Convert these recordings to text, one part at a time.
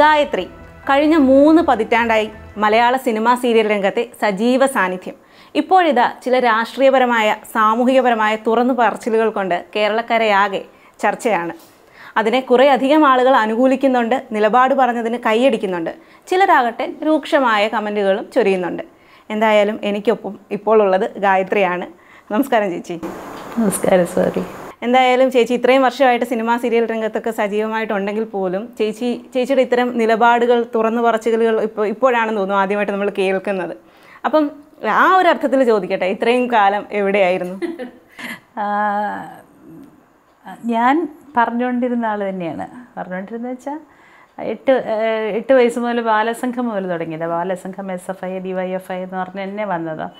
ഗായത്രി കഴിഞ്ഞ മൂന്ന് പതിറ്റാണ്ടായി മലയാള cinema serial രംഗത്തെ സജീവ സാന്നിധ്യം. ഇപ്പോഴിതാ ചില രാഷ്ട്രീയപരമായ സാമൂഹികപരമായ തുറന്നു പറച്ചിലുകൾ കൊണ്ട് കേരളക്കരയാകെ ചർച്ചയാണ്. അതിനെ കുറേ അധികം ആളുകൾ അനുകൂലിക്കുന്നുണ്ട് നിലപാട് പറഞ്ഞതിന് കൈയടിക്കുന്നുണ്ട്. ചിലരാകട്ടെ രൂക്ഷമായ കമന്റുകളും ചൊരിയുന്നുണ്ട്. എന്തായാലും എനിക്കൊപ്പം ഇപ്പോൾ ഉള്ളത് ഗായത്രിയാണ്. നമസ്കാരം ചേച്ചി. നമസ്കാരം സോറി എന്തായാലും ചേച്ചി ഇത്രയും വർഷമായിട്ട് സിനിമാ സീരിയൽ രംഗത്തൊക്കെ സജീവമായിട്ടുണ്ടെങ്കിൽ പോലും ചേച്ചി ചേച്ചിയുടെ ഇത്തരം നിലപാടുകൾ തുറന്നു പറച്ചുകളുകൾ ഇപ്പോൾ ഇപ്പോഴാണെന്ന് തോന്നുന്നു ആദ്യമായിട്ട് നമ്മൾ കേൾക്കുന്നത്. അപ്പം ആ ഒരു അർത്ഥത്തിൽ ചോദിക്കട്ടെ ഇത്രയും കാലം എവിടെയായിരുന്നു? ഞാൻ പറഞ്ഞുകൊണ്ടിരുന്ന ആൾ തന്നെയാണ്. പറഞ്ഞുകൊണ്ടിരുന്ന വെച്ചാൽ എട്ട് എട്ട് വയസ്സ് മുതൽ ബാലസംഘം മുതൽ തുടങ്ങിയത്. Balasangham S F I D Y F I എന്ന് പറഞ്ഞ് തന്നെ വന്നതാണ്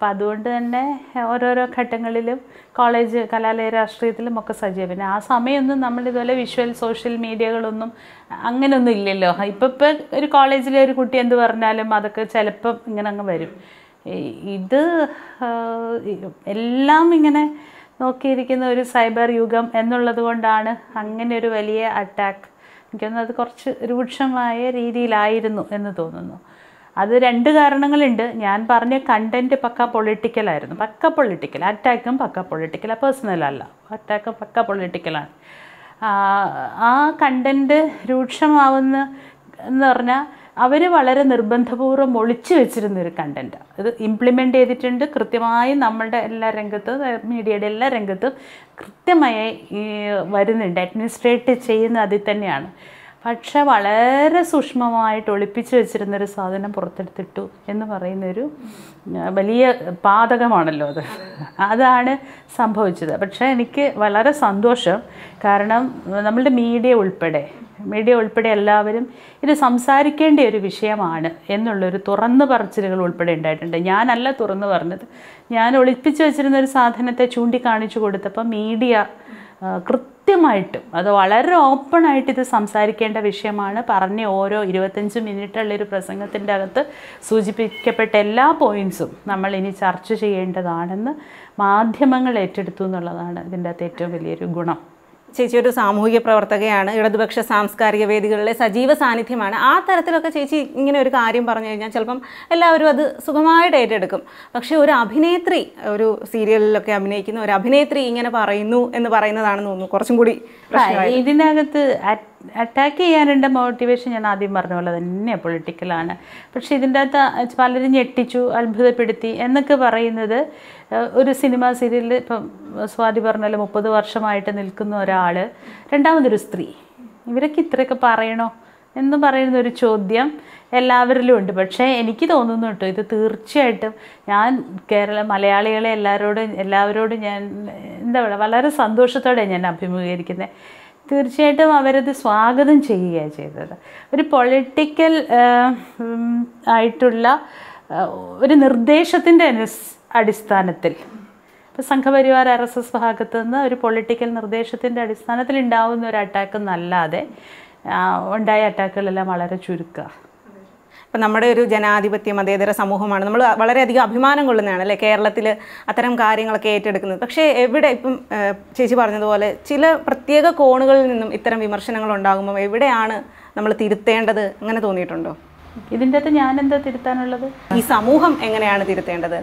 അപ്പം അതുകൊണ്ട് തന്നെ ഓരോരോ ഘട്ടങ്ങളിലും കോളേജ് കലാലയ രാഷ്ട്രീയത്തിലും ഒക്കെ സജീവം. പിന്നെ ആ സമയമൊന്നും നമ്മൾ ഇതുപോലെ വിഷ്വൽ സോഷ്യൽ മീഡിയകളൊന്നും അങ്ങനെയൊന്നും ഇല്ലല്ലോ. ഇപ്പം ഇപ്പം ഒരു കോളേജിലെ ഒരു കുട്ടി എന്ത് പറഞ്ഞാലും അതൊക്കെ ചിലപ്പം ഇങ്ങനെ അങ്ങ് വരും. ഇത് എല്ലാം ഇങ്ങനെ നോക്കിയിരിക്കുന്ന ഒരു സൈബർ യുഗം എന്നുള്ളത് കൊണ്ടാണ് അങ്ങനെ ഒരു വലിയ അറ്റാക്ക് എനിക്കൊന്നും അത് കുറച്ച് രൂക്ഷമായ രീതിയിലായിരുന്നു എന്ന് തോന്നുന്നു. അത് രണ്ട് കാരണങ്ങളുണ്ട്. ഞാൻ പറഞ്ഞ കണ്ടന്റ് പക്ക പൊളിറ്റിക്കലായിരുന്നു പക്ക പൊളിറ്റിക്കൽ അറ്റാക്കും പക്ക പൊളിറ്റിക്കൽ പേഴ്സണൽ അല്ല. അറ്റാക്കും പക്ക പൊളിറ്റിക്കലാണ് ആ കണ്ടന്റ് രൂക്ഷമാവുന്ന എന്ന് പറഞ്ഞാൽ അവർ വളരെ നിർബന്ധപൂർവം ഒളിച്ചു വെച്ചിരുന്നൊരു കണ്ടന്റ് ഇത് ഇംപ്ലിമെന്റ് ചെയ്തിട്ടുണ്ട്. കൃത്യമായി നമ്മളുടെ എല്ലാ രംഗത്തും മീഡിയയുടെ എല്ലാ രംഗത്തും കൃത്യമായി വരുന്നുണ്ട്. അഡ്മിനിസ്ട്രേറ്റ് ചെയ്യുന്ന അതിൽ തന്നെയാണ്. പക്ഷെ വളരെ സൂക്ഷ്മമായിട്ട് ഒളിപ്പിച്ചു വെച്ചിരുന്നൊരു സാധനം പുറത്തെടുത്തിട്ടു എന്ന് പറയുന്നൊരു വലിയ പാതകമാണല്ലോ അത്. അതാണ് സംഭവിച്ചത്. പക്ഷേ എനിക്ക് വളരെ സന്തോഷം. കാരണം നമ്മളുടെ മീഡിയ ഉൾപ്പെടെ മീഡിയ ഉൾപ്പെടെ എല്ലാവരും ഇത് സംസാരിക്കേണ്ട ഒരു വിഷയമാണ് എന്നുള്ളൊരു തുറന്നു പറച്ചിലുകൾ ഉൾപ്പെടെ ഉണ്ടായിട്ടുണ്ട്. ഞാനല്ല തുറന്നു പറഞ്ഞത്. ഞാൻ ഒളിപ്പിച്ചു വെച്ചിരുന്ന ഒരു സാധനത്തെ ചൂണ്ടിക്കാണിച്ചു കൊടുത്തപ്പോൾ മീഡിയ ആ, കൃത്യമായിട്ടും അത് വളരെ ഓപ്പണായിട്ട് ഇത് സംസാരിക്കേണ്ട വിഷയമാണ്. പറഞ്ഞ ഓരോ ഇരുപത്തഞ്ച് മിനിറ്റുള്ള ഒരു പ്രസംഗത്തിന്റെ അകത്ത് സൂചിപ്പിക്കപ്പെട്ട എല്ലാ പോയിൻസും നമ്മൾ ഇനി ചർച്ച ചെയ്യേണ്ടതാണെന്ന് മാധ്യമങ്ങൾ ഏറ്റെടുത്തു എന്നുള്ളതാണ് ഇതിന്റെ അകത്ത് ഏറ്റവും വലിയൊരു ഗുണം. ചേച്ചി ഒരു സാമൂഹിക പ്രവർത്തകയാണ് ഇടതുപക്ഷ സാംസ്കാരിക വേദികളിലെ സജീവ സാന്നിധ്യമാണ്. ആ തരത്തിലൊക്കെ ചേച്ചി ഇങ്ങനെ ഒരു കാര്യം പറഞ്ഞു കഴിഞ്ഞാൽ ചിലപ്പം എല്ലാവരും അത് സുഖമായിട്ട് ഏറ്റെടുക്കും. പക്ഷേ ഒരു അഭിനേത്രി ഒരു സീരിയലിലൊക്കെ അഭിനയിക്കുന്ന ഒരു അഭിനേത്രി ഇങ്ങനെ പറയുന്നു എന്ന് പറയുന്നതാണെന്ന് തോന്നുന്നു. കുറച്ചും കൂടി ഇതിനകത്ത് അറ്റാക്ക് ചെയ്യാനുള്ള മോട്ടിവേഷൻ ഞാൻ ആദ്യം പറഞ്ഞ പോലെ തന്നെ പൊളിറ്റിക്കലാണ് പക്ഷേ ഇതിന്റെ അകത്ത് പലരും ഞെട്ടിച്ചു അത്ഭുതപ്പെടുത്തി എന്നൊക്കെ പറയുന്നത് ഒരു സിനിമ സീരിയലിൽ ഇപ്പം സ്വാതി പറഞ്ഞ മുപ്പത് വർഷമായിട്ട് നിൽക്കുന്ന ഒരാൾ രണ്ടാമതൊരു സ്ത്രീ. ഇവരൊക്കെ ഇത്രയൊക്കെ പറയണോ എന്ന് പറയുന്ന ഒരു ചോദ്യം എല്ലാവരിലും ഉണ്ട്. പക്ഷേ എനിക്ക് തോന്നുന്നു കേട്ടോ ഇത് തീർച്ചയായിട്ടും ഞാൻ കേരള മലയാളികളെ എല്ലാവരോടും എല്ലാവരോടും ഞാൻ എന്താ പറയുക വളരെ സന്തോഷത്തോടെ ഞാൻ അഭിമുഖീകരിക്കുന്നത് തീർച്ചയായിട്ടും അവരത് സ്വാഗതം ചെയ്യുകയാണ് ചെയ്തത്. ഒരു പൊളിറ്റിക്കൽ ആയിട്ടുള്ള ഒരു നിർദ്ദേശത്തിന്റെ അടിസ്ഥാനത്തിൽ. ഇപ്പോൾ സംഘപരിവാർ ആർ എസ് എസ് ഭാഗത്തു നിന്ന് ഒരു പൊളിറ്റിക്കൽ നിർദ്ദേശത്തിന്റെ അടിസ്ഥാനത്തിൽ ഉണ്ടാവുന്ന ഒരു അറ്റാക്ക് എന്നല്ലാതെ ഉണ്ടായ അറ്റാക്കുകളെല്ലാം വളരെ ചുരുക്കുക ഇപ്പം നമ്മുടെ ഒരു ജനാധിപത്യ മതേതര സമൂഹമാണ്. നമ്മൾ വളരെയധികം അഭിമാനം കൊള്ളുന്നതാണ് അല്ലേ? കേരളത്തിൽ അത്തരം കാര്യങ്ങളൊക്കെ ഏറ്റെടുക്കുന്നത്. പക്ഷേ എവിടെ ഇപ്പം ചേച്ചി പറഞ്ഞതുപോലെ ചില പ്രത്യേക കോണുകളിൽ നിന്നും ഇത്തരം വിമർശനങ്ങൾ ഉണ്ടാകുമ്പോൾ എവിടെയാണ് നമ്മൾ തിരുത്തേണ്ടത്? അങ്ങനെ തോന്നിയിട്ടുണ്ടോ? ഇതിന്റെ അകത്ത് എന്താ തിരുത്താനുള്ളത്? ഈ സമൂഹം എങ്ങനെയാണ് തിരുത്തേണ്ടത്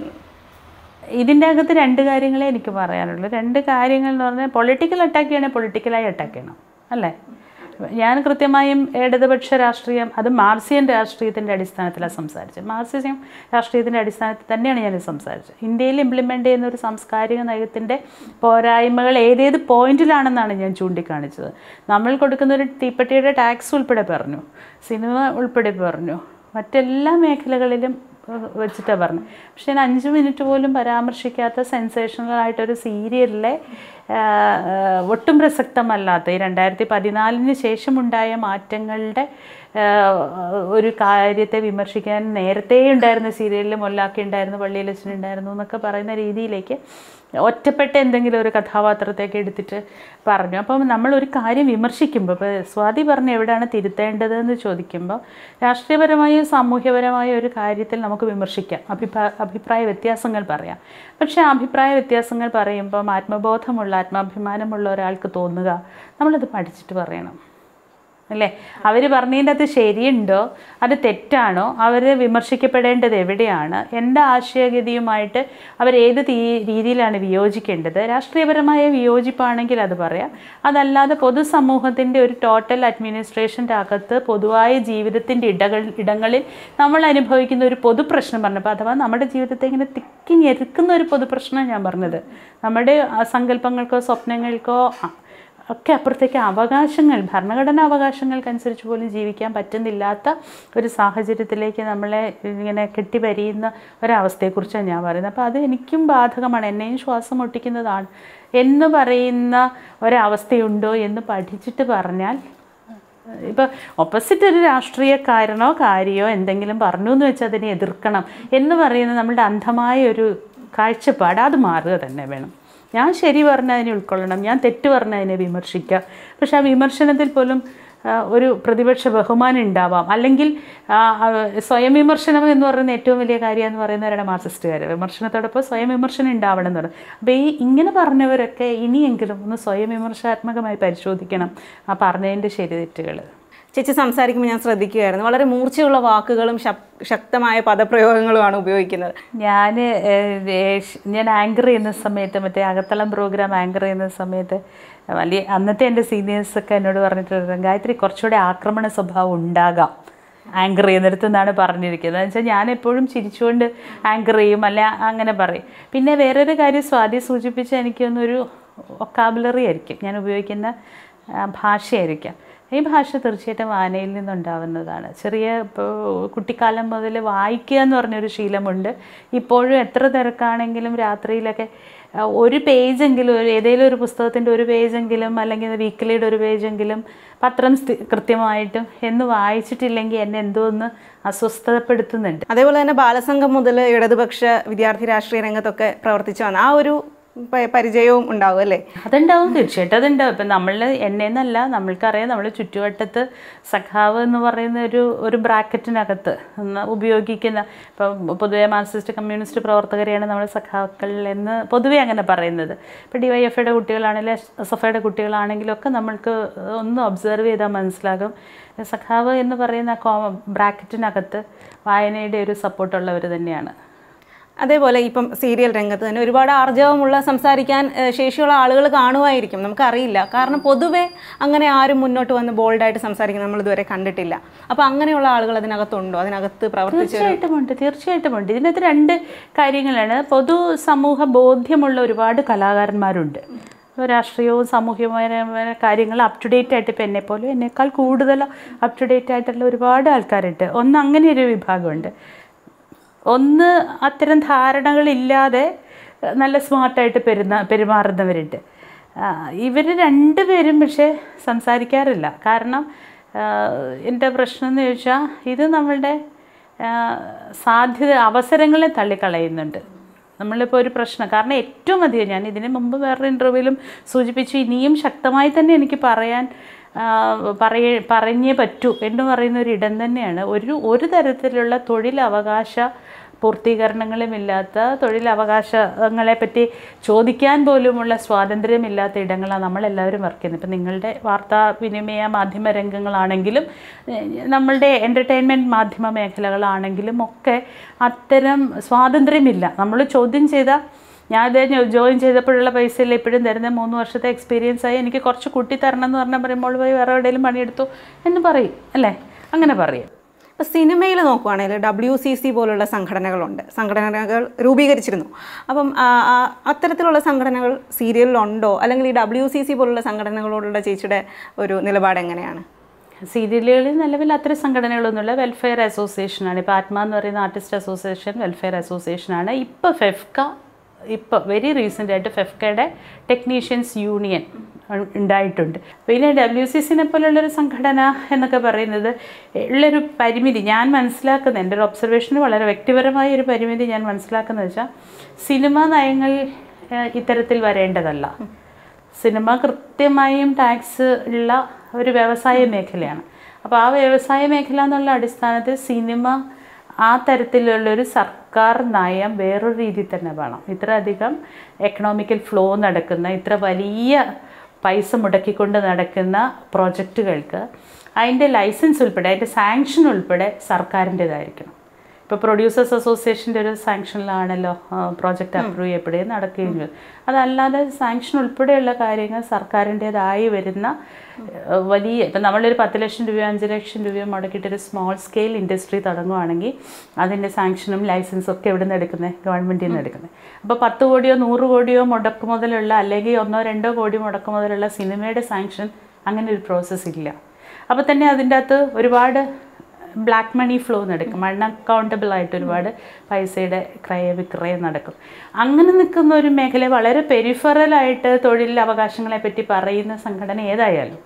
ഇതിന്റെ അകത്ത് രണ്ട് കാര്യങ്ങളെ എനിക്ക് പറയാനുള്ളൂ. രണ്ട് കാര്യങ്ങൾ എന്ന് പറഞ്ഞാൽ പൊളിറ്റിക്കൽ അറ്റാക്ക് ചെയ്യണേ പൊളിറ്റിക്കലായി അറ്റാക്ക് ചെയ്യണം. അല്ലേ? ഞാൻ കൃത്യമായും ഇടതുപക്ഷ രാഷ്ട്രീയം അത് മാർസിയൻ രാഷ്ട്രീയത്തിന്റെ അടിസ്ഥാനത്തിലാണ് സംസാരിച്ചത്. മാർസിയം രാഷ്ട്രീയത്തിന്റെ അടിസ്ഥാനത്തിൽ തന്നെയാണ് ഞാൻ സംസാരിച്ചത്. ഇന്ത്യയിൽ ഇംപ്ലിമെന്റ് ചെയ്യുന്ന ഒരു സാംസ്കാരിക നയത്തിന്റെ പോരായ്മകൾ ഏതേത് പോയിന്റിലാണെന്നാണ് ഞാൻ ചൂണ്ടിക്കാണിച്ചത്. നമ്മൾ കൊടുക്കുന്ന ഒരു തീപ്പെട്ടിയുടെ ടാക്സ് ഉൾപ്പെടെ പറഞ്ഞു സിനിമ ഉൾപ്പെടെ പറഞ്ഞു. മറ്റെല്ലാ മേഖലകളിലും വെച്ചിട്ടാണ് പറഞ്ഞത് പക്ഷെ ഞാൻ അഞ്ച് മിനിറ്റ് പോലും പരാമർശിക്കാത്ത സെൻസേഷണൽ ആയിട്ടൊരു സീരിയലിലെ ഒട്ടും പ്രസക്തമല്ലാത്ത ഈ രണ്ടായിരത്തി പതിനാലിന് ശേഷമുണ്ടായ മാറ്റങ്ങളുടെ ഒരു കാര്യത്തെ വിമർശിക്കാൻ നേരത്തെ ഉണ്ടായിരുന്ന സീരിയലിൽ മൊല്ലാക്കി ഉണ്ടായിരുന്നു പള്ളിയിലച്ഛൻ ഉണ്ടായിരുന്നു എന്നൊക്കെ പറയുന്ന രീതിയിലേക്ക് ഒറ്റപ്പെട്ട എന്തെങ്കിലും ഒരു കഥാപാത്രത്തേക്ക് എടുത്തിട്ട് പറഞ്ഞു. അപ്പം നമ്മളൊരു കാര്യം വിമർശിക്കുമ്പോൾ ഇപ്പോൾ സ്വാതി പറഞ്ഞ് എവിടെയാണ് തിരുത്തേണ്ടതെന്ന് ചോദിക്കുമ്പോൾ രാഷ്ട്രീയപരമായും സാമൂഹ്യപരമായ ഒരു കാര്യത്തിൽ നമുക്ക് വിമർശിക്കാം. അഭിപ്രായ അഭിപ്രായ വ്യത്യാസങ്ങൾ പറയാം. പക്ഷേ അഭിപ്രായ വ്യത്യാസങ്ങൾ പറയുമ്പം ആത്മബോധമുള്ള ആത്മാഭിമാനമുള്ള ഒരാൾക്ക് തോന്നുക നമ്മളത് പഠിച്ചിട്ട് പറയണം. അല്ലേ? അവർ പറഞ്ഞതിന്റെ അത് ശരിയുണ്ടോ? അത് തെറ്റാണോ? അവർ വിമർശിക്കപ്പെടേണ്ടത് എവിടെയാണ്? എന്റെ ആശയഗതിയുമായിട്ട് അവർ ഏത് രീതിയിലാണ് വിയോജിക്കേണ്ടത്? രാഷ്ട്രീയപരമായ വിയോജിപ്പാണെങ്കിൽ അത് പറയാം. അതല്ലാതെ പൊതുസമൂഹത്തിന്റെ ഒരു ടോട്ടൽ അഡ്മിനിസ്ട്രേഷന്റെ അകത്ത് പൊതുവായ ജീവിതത്തിന്റെ ഇടകൾ ഇടങ്ങളിൽ നമ്മൾ അനുഭവിക്കുന്ന ഒരു പൊതുപ്രശ്നം പറഞ്ഞപ്പോൾ അഥവാ നമ്മുടെ ജീവിതത്തെ ഇങ്ങനെ തിക്കി ഞെരുക്കുന്ന ഒരു പൊതുപ്രശ്നമാണ് ഞാൻ പറഞ്ഞത്. നമ്മുടെ സങ്കല്പങ്ങൾക്കോ സ്വപ്നങ്ങൾക്കോ ഒക്കെ അപ്പുറത്തേക്ക് അവകാശങ്ങൾ ഭരണഘടനാ അവകാശങ്ങൾക്കനുസരിച്ച് പോലും ജീവിക്കാൻ പറ്റുന്നില്ലാത്ത ഒരു സാഹചര്യത്തിലേക്ക് നമ്മളെ ഇങ്ങനെ കെട്ടിവരിയുന്ന ഒരവസ്ഥയെക്കുറിച്ചാണ് ഞാൻ പറയുന്നത്. അപ്പോൾ അത് എനിക്കും ബാധകമാണ് എന്നെയും ശ്വാസം മുട്ടിക്കുന്നതാണ്. എന്ന് പറയുന്ന ഒരവസ്ഥയുണ്ടോ എന്ന് പഠിച്ചിട്ട് പറഞ്ഞാൽ ഇപ്പോൾ ഓപ്പോസിറ്റ് ഒരു രാഷ്ട്രീയക്കാരനോ കാര്യോ എന്തെങ്കിലും പറഞ്ഞു എന്ന് വെച്ചാൽ അതിനെ എതിർക്കണം എന്ന് പറയുന്നത് നമ്മളുടെ അന്ധമായ ഒരു കാഴ്ചപ്പാട് അത് മാറുക തന്നെ വേണം. ഞാൻ ശരി പറഞ്ഞതിനെ ഉൾക്കൊള്ളണം ഞാൻ തെറ്റ് പറഞ്ഞതിനെ വിമർശിക്കുക പക്ഷേ ആ വിമർശനത്തിൽ പോലും ഒരു പ്രതിപക്ഷ ബഹുമാനം ഉണ്ടാവാം. അല്ലെങ്കിൽ സ്വയം വിമർശനം എന്ന് പറയുന്ന ഏറ്റവും വലിയ കാര്യം എന്ന് പറയുന്നവരാണ് മാർക്സിസ്റ്റുകാർ. വിമർശനത്തോടൊപ്പം സ്വയം വിമർശനം ഉണ്ടാവണം എന്ന് പറയുന്നത്. അപ്പോൾ ഈ ഇങ്ങനെ പറഞ്ഞവരൊക്കെ ഇനിയെങ്കിലും ഒന്ന് സ്വയം വിമർശനാത്മകമായി പരിശോധിക്കണം. ആ പറഞ്ഞതിന്റെ ശരി തെറ്റുകൾ. ചേച്ചി സംസാരിക്കുമ്പോൾ ഞാൻ ശ്രദ്ധിക്കുകയായിരുന്നു വളരെ മൂർച്ചയുള്ള വാക്കുകളും ശക്തമായ പദപ്രയോഗങ്ങളുമാണ് ഉപയോഗിക്കുന്നത്. ഞാൻ ഞാൻ ആങ്കർ ചെയ്യുന്ന സമയത്ത് മറ്റേ അകത്തളം പ്രോഗ്രാം ആങ്കർ ചെയ്യുന്ന സമയത്ത് വലിയ അന്നത്തെ എന്റെ സീനിയേഴ്സൊക്കെ എന്നോട് പറഞ്ഞിട്ടുണ്ട് ഗായത്രി കുറച്ചുകൂടെ ആക്രമണ സ്വഭാവം ഉണ്ടാകാം ആങ്കർ ചെയ്യുന്നിടത്ത് നിന്നാണ് പറഞ്ഞിരിക്കുന്നത്. എന്ന് വെച്ചാൽ ഞാൻ എപ്പോഴും ചിരിച്ചുകൊണ്ട് ആങ്കർ ചെയ്യും അല്ല അങ്ങനെ പറയും. പിന്നെ വേറൊരു കാര്യം സ്വാതി സൂചിപ്പിച്ച എനിക്കൊന്നൊരു ഒക്കാബുലറി ആയിരിക്കും. ഞാൻ ഉപയോഗിക്കുന്ന ഭാഷയായിരിക്കാം. ഈ ഭാഷ തീർച്ചയായിട്ടും വായനയിൽ നിന്നുണ്ടാവുന്നതാണ്. ചെറിയ ഇപ്പോൾ കുട്ടിക്കാലം മുതൽ വായിക്കുക എന്ന് പറഞ്ഞൊരു ശീലമുണ്ട്. ഇപ്പോഴും എത്ര തിരക്കാണെങ്കിലും രാത്രിയിലൊക്കെ ഒരു പേജെങ്കിലും ഒരു ഏതെങ്കിലും ഒരു പുസ്തകത്തിന്റെ ഒരു പേജെങ്കിലും അല്ലെങ്കിൽ വീക്കിലിയുടെ ഒരു പേജെങ്കിലും പത്രം കൃത്യമായിട്ടും എന്ന് വായിച്ചിട്ടില്ലെങ്കിൽ എന്നെ എന്തോ ഒന്ന് അസ്വസ്ഥതപ്പെടുത്തുന്നുണ്ട് അതേപോലെ തന്നെ ബാലസംഘം മുതൽ ഇടതുപക്ഷ വിദ്യാർത്ഥി രാഷ്ട്രീയ രംഗത്തൊക്കെ പ്രവർത്തിച്ചു വന്ന ആ ഒരു പരിചയവും ഉണ്ടാവും അല്ലേ? അതുണ്ടാവും. തീർച്ചയായിട്ടും അതുണ്ടാവും. ഇപ്പം നമ്മൾ എന്നെന്നല്ല നമ്മൾക്കറിയാം നമ്മൾ ചുറ്റുവട്ടത്ത് സഖാവ് എന്ന് പറയുന്ന ഒരു ഒരു ബ്രാക്കറ്റിനകത്ത് ഉപയോഗിക്കുന്ന ഇപ്പം പൊതുവെ മാർക്സിസ്റ്റ് കമ്മ്യൂണിസ്റ്റ് പ്രവർത്തകരെയാണ് നമ്മൾ സഖാക്കൾ എന്ന് പൊതുവേ അങ്ങനെ പറയുന്നത്. ഇപ്പം ഡി വൈ എഫ് കുട്ടികളാണെങ്കിലും എസ് എഫ് ഐയുടെ കുട്ടികളാണെങ്കിലും ഒക്കെ നമ്മൾക്ക് ഒന്ന് ഒബ്സർവ് ചെയ്താൽ മനസ്സിലാകും. സഖാവ് എന്ന് പറയുന്ന കോ ബ്രാക്കറ്റിനകത്ത് വായനയുടെ ഒരു സപ്പോർട്ടുള്ളവർ തന്നെയാണ്. അതേപോലെ ഇപ്പം സീരിയൽ രംഗത്ത് തന്നെ ഒരുപാട് ആർജവമുള്ള സംസാരിക്കാൻ ശേഷിയുള്ള ആളുകൾ കാണുമായിരിക്കും. നമുക്കറിയില്ല. കാരണം പൊതുവെ അങ്ങനെ ആരും മുന്നോട്ട് വന്ന് ബോൾഡായിട്ട് സംസാരിക്കുന്നത് നമ്മൾ ഇതുവരെ കണ്ടിട്ടില്ല. അപ്പോൾ അങ്ങനെയുള്ള ആളുകൾ അതിനകത്തുണ്ടോ? അതിനകത്ത് പ്രവർത്തിച്ചു തീർച്ചയായിട്ടും ഉണ്ട്. തീർച്ചയായിട്ടും ഉണ്ട്. ഇതിനകത്ത് രണ്ട് കാര്യങ്ങളാണ്. പൊതു സമൂഹ ബോധ്യമുള്ള ഒരുപാട് കലാകാരന്മാരുണ്ട്. രാഷ്ട്രീയവും സാമൂഹികമായ കാര്യങ്ങൾ അപ് ടു ഡേറ്റ് ആയിട്ട് ഇപ്പം എന്നെപ്പോലും എന്നേക്കാൾ കൂടുതൽ അപ് ടു ഡേറ്റ് ആയിട്ടുള്ള ഒരുപാട് ആൾക്കാരുണ്ട്. ഒന്ന് അങ്ങനെ ഒരു വിഭാഗമുണ്ട്. ഒന്ന് അത്തരം ധാരണകളില്ലാതെ നല്ല സ്മാർട്ടായിട്ട് പെരുന്ന പെരുമാറുന്നവരുണ്ട്. ഇവർ രണ്ടുപേരും പക്ഷേ സംസാരിക്കാറില്ല. കാരണം എന്റെ പ്രശ്നം എന്ന് ചോദിച്ചാൽ ഇത് നമ്മളുടെ സാധ്യത അവസരങ്ങളെ തള്ളിക്കളയുന്നുണ്ട്. നമ്മളിപ്പോൾ ഒരു പ്രശ്നം കാരണം ഏറ്റവും അധികം ഞാൻ ഇതിന് മുമ്പ് വേറൊരു ഇന്റർവ്യൂവിലും സൂചിപ്പിച്ചു ഇനിയും ശക്തമായി തന്നെ എനിക്ക് പറയാൻ പറയ പറഞ്ഞേ പറ്റൂ എന്ന് പറയുന്ന ഒരു ഇടം തന്നെയാണ്. ഒരു ഒരു തരത്തിലുള്ള തൊഴിലവകാശ പൂർത്തീകരണങ്ങളുമില്ലാത്ത തൊഴിലവകാശങ്ങളെപ്പറ്റി ചോദിക്കാൻ പോലുമുള്ള സ്വാതന്ത്ര്യമില്ലാത്ത ഇടങ്ങളാണ് നമ്മളെല്ലാവരും വർക്ക് ചെയ്യുന്നത് ഇപ്പം നിങ്ങളുടെ വാർത്താ വിനിമയ മാധ്യമ രംഗങ്ങളാണെങ്കിലും നമ്മളുടെ എന്റർടൈൻമെന്റ് മാധ്യമ മേഖലകളാണെങ്കിലും ഒക്കെ അത്തരം സ്വാതന്ത്ര്യമില്ല. നമ്മൾ ചോദ്യം ചെയ്ത ഞാൻ അതേ ജോയിൻ ചെയ്തപ്പോഴുള്ള പൈസയിൽ ഇപ്പോഴും തരുന്ന മൂന്ന് വർഷത്തെ എക്സ്പീരിയൻസ് ആയി എനിക്ക് കുറച്ച് കൂട്ടി തരണം എന്ന് പറഞ്ഞാൽ പറയുമ്പോൾ പോയി വേറെ എവിടെയെങ്കിലും പണിയെടുത്തു എന്ന് പറയും അല്ലേ? അങ്ങനെ പറയും. ഇപ്പോൾ സിനിമയിൽ നോക്കുവാണെങ്കിൽ ഡബ്ല്യു സി സി പോലുള്ള സംഘടനകളുണ്ട്. സംഘടനകൾ രൂപീകരിച്ചിരുന്നു. അപ്പം അത്തരത്തിലുള്ള സംഘടനകൾ സീരിയലിലുണ്ടോ? അല്ലെങ്കിൽ ഈ ഡബ്ല്യു സി സി പോലുള്ള സംഘടനകളോടുള്ള ചേച്ചിയുടെ ഒരു നിലപാട് എങ്ങനെയാണ്? സീരിയലുകളിൽ നിലവിൽ അത്തരം സംഘടനകളൊന്നുമില്ല. വെൽഫെയർ അസോസിയേഷനാണ് ഇപ്പോൾ ആത്മാ എന്ന് പറയുന്ന ആർട്ടിസ്റ്റ് അസോസിയേഷൻ വെൽഫെയർ അസോസിയേഷനാണ് ഇപ്പോൾ ഫെഫ്ക ഇപ്പോൾ വെരി റീസെന്റ് ആയിട്ട് ഫെഫ്കയുടെ ടെക്നീഷ്യൻസ് യൂണിയൻ ഉണ്ടായിട്ടുണ്ട്. പിന്നെ ഡബ്ല്യു സി സിനെ പോലുള്ളൊരു സംഘടന എന്നൊക്കെ പറയുന്നത് ഉള്ളൊരു പരിമിതി ഞാൻ മനസ്സിലാക്കുന്ന എന്റെ ഒരു ഒബ്സർവേഷന് വളരെ വ്യക്തിപരമായ ഒരു പരിമിതി ഞാൻ മനസ്സിലാക്കുന്നത് വെച്ചാൽ സിനിമാ നയങ്ങൾ ഇത്തരത്തിൽ വരേണ്ടതല്ല. സിനിമ കൃത്യമായും ടാക്സ് ഉള്ള ഒരു വ്യവസായ മേഖലയാണ്. അപ്പോൾ ആ വ്യവസായ മേഖല എന്നുള്ള അടിസ്ഥാനത്തിൽ സിനിമ ആ തരത്തിലുള്ളൊരു സർക്കാർ നയം വേറൊരു രീതിയിൽ തന്നെ വേണം. ഇത്ര അധികം എക്കണോമിക്കൽ ഫ്ലോ നടക്കുന്ന ഇത്ര വലിയ പൈസ മുടക്കിക്കൊണ്ട് നടക്കുന്ന പ്രോജക്റ്റുകൾക്ക് അതിന്റെ ലൈസൻസ് ഉൾപ്പെടെ അതിന്റെ സാങ്ഷൻ ഉൾപ്പെടെ സർക്കാരിന്റേതായിരിക്കണം. ഇപ്പോൾ പ്രൊഡ്യൂസേഴ്സ് അസോസിയേഷന്റെ ഒരു സാങ്ഷനിലാണല്ലോ പ്രോജക്റ്റ് അപ്രൂവ് ചെയ്യപ്പെടുകയും നടക്കുകയും ചെയ്യും അതല്ലാതെ സാങ്ഷൻ ഉൾപ്പെടെയുള്ള കാര്യങ്ങൾ സർക്കാരിന്റേതായി വരുന്ന വലിയ ഇപ്പം നമ്മളൊരു പത്ത് ലക്ഷം രൂപയോ അഞ്ച് ലക്ഷം രൂപയോ മുടക്കിയിട്ട് ഒരു സ്മോൾ സ്കെയിൽ ഇൻഡസ്ട്രി തുടങ്ങുവാണെങ്കിൽ അതിന്റെ സാങ്ഷനും ലൈസൻസും ഒക്കെ എവിടെ നിന്ന് എടുക്കുന്നത് ഗവൺമെന്റിൽ നിന്ന് എടുക്കുന്നത് അപ്പോൾ പത്ത് കോടിയോ നൂറ് കോടിയോ മുടക്ക് മുതലുള്ള അല്ലെങ്കിൽ ഒന്നോ രണ്ടോ കോടി മുടക്ക് മുതലുള്ള സിനിമയുടെ സാങ്ഷൻ അങ്ങനെ ഒരു പ്രോസസ്സ് ഇല്ല. അപ്പോൾ തന്നെ അതിന്റെ അകത്ത് ഒരുപാട് ബ്ലാക്ക് മണി ഫ്ലോ നടക്കും. അൺഅക്കൗണ്ടബിൾ ആയിട്ട് ഒരുപാട് പൈസയുടെ ക്രയവിക്രയം നടക്കും. അങ്ങനെ നിൽക്കുന്ന ഒരു മേഖല വളരെ പെരിഫറലായിട്ട് തൊഴിൽ അവകാശങ്ങളെ പറ്റി പറയുന്ന സംഘടന ഏതായാലും?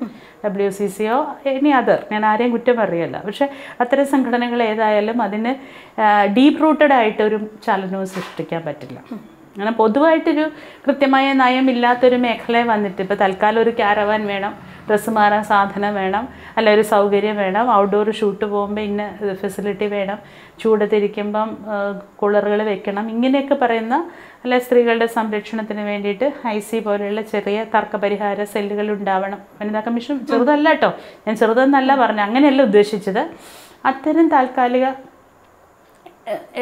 ഡബ്ല്യു സി സിയോ എനി അതർ ഞാൻ ആരെയും കുറ്റം പറയല്ല. പക്ഷേ അത്തരം സംഘടനകൾ ഏതായാലും അതിന് ഡീപ് റൂട്ടഡ് ആയിട്ട് ഒരു ചലനവും സൃഷ്ടിക്കാൻ പറ്റില്ല. അങ്ങനെ പൊതുവായിട്ടൊരു കൃത്യമായ നയമില്ലാത്തൊരു മേഖല വന്നിട്ട് ഇപ്പോൾ തൽക്കാലം ഒരു ക്യാരവാൻ വേണം ഡ്രസ്സ് മാറാൻ സാധനം വേണം അല്ല ഒരു സൗകര്യം വേണം ഔട്ട്ഡോർ ഷൂട്ട് പോകുമ്പോൾ ഇന്ന ഫെസിലിറ്റി വേണം ചൂടത്തിരിക്കുമ്പം കൂളറുകൾ വെക്കണം ഇങ്ങനെയൊക്കെ പറയുന്ന അല്ല സ്ത്രീകളുടെ സംരക്ഷണത്തിന് വേണ്ടിയിട്ട് ഐ സി പോലെയുള്ള ചെറിയ തർക്കപരിഹാര സെല്ലുകൾ ഉണ്ടാവണം. വനിതാ കമ്മീഷൻ ചെറുതല്ല കേട്ടോ. ഞാൻ ചെറുതെന്നല്ല പറഞ്ഞു അങ്ങനെയല്ല ഉദ്ദേശിച്ചത്. അത്തരം താൽക്കാലിക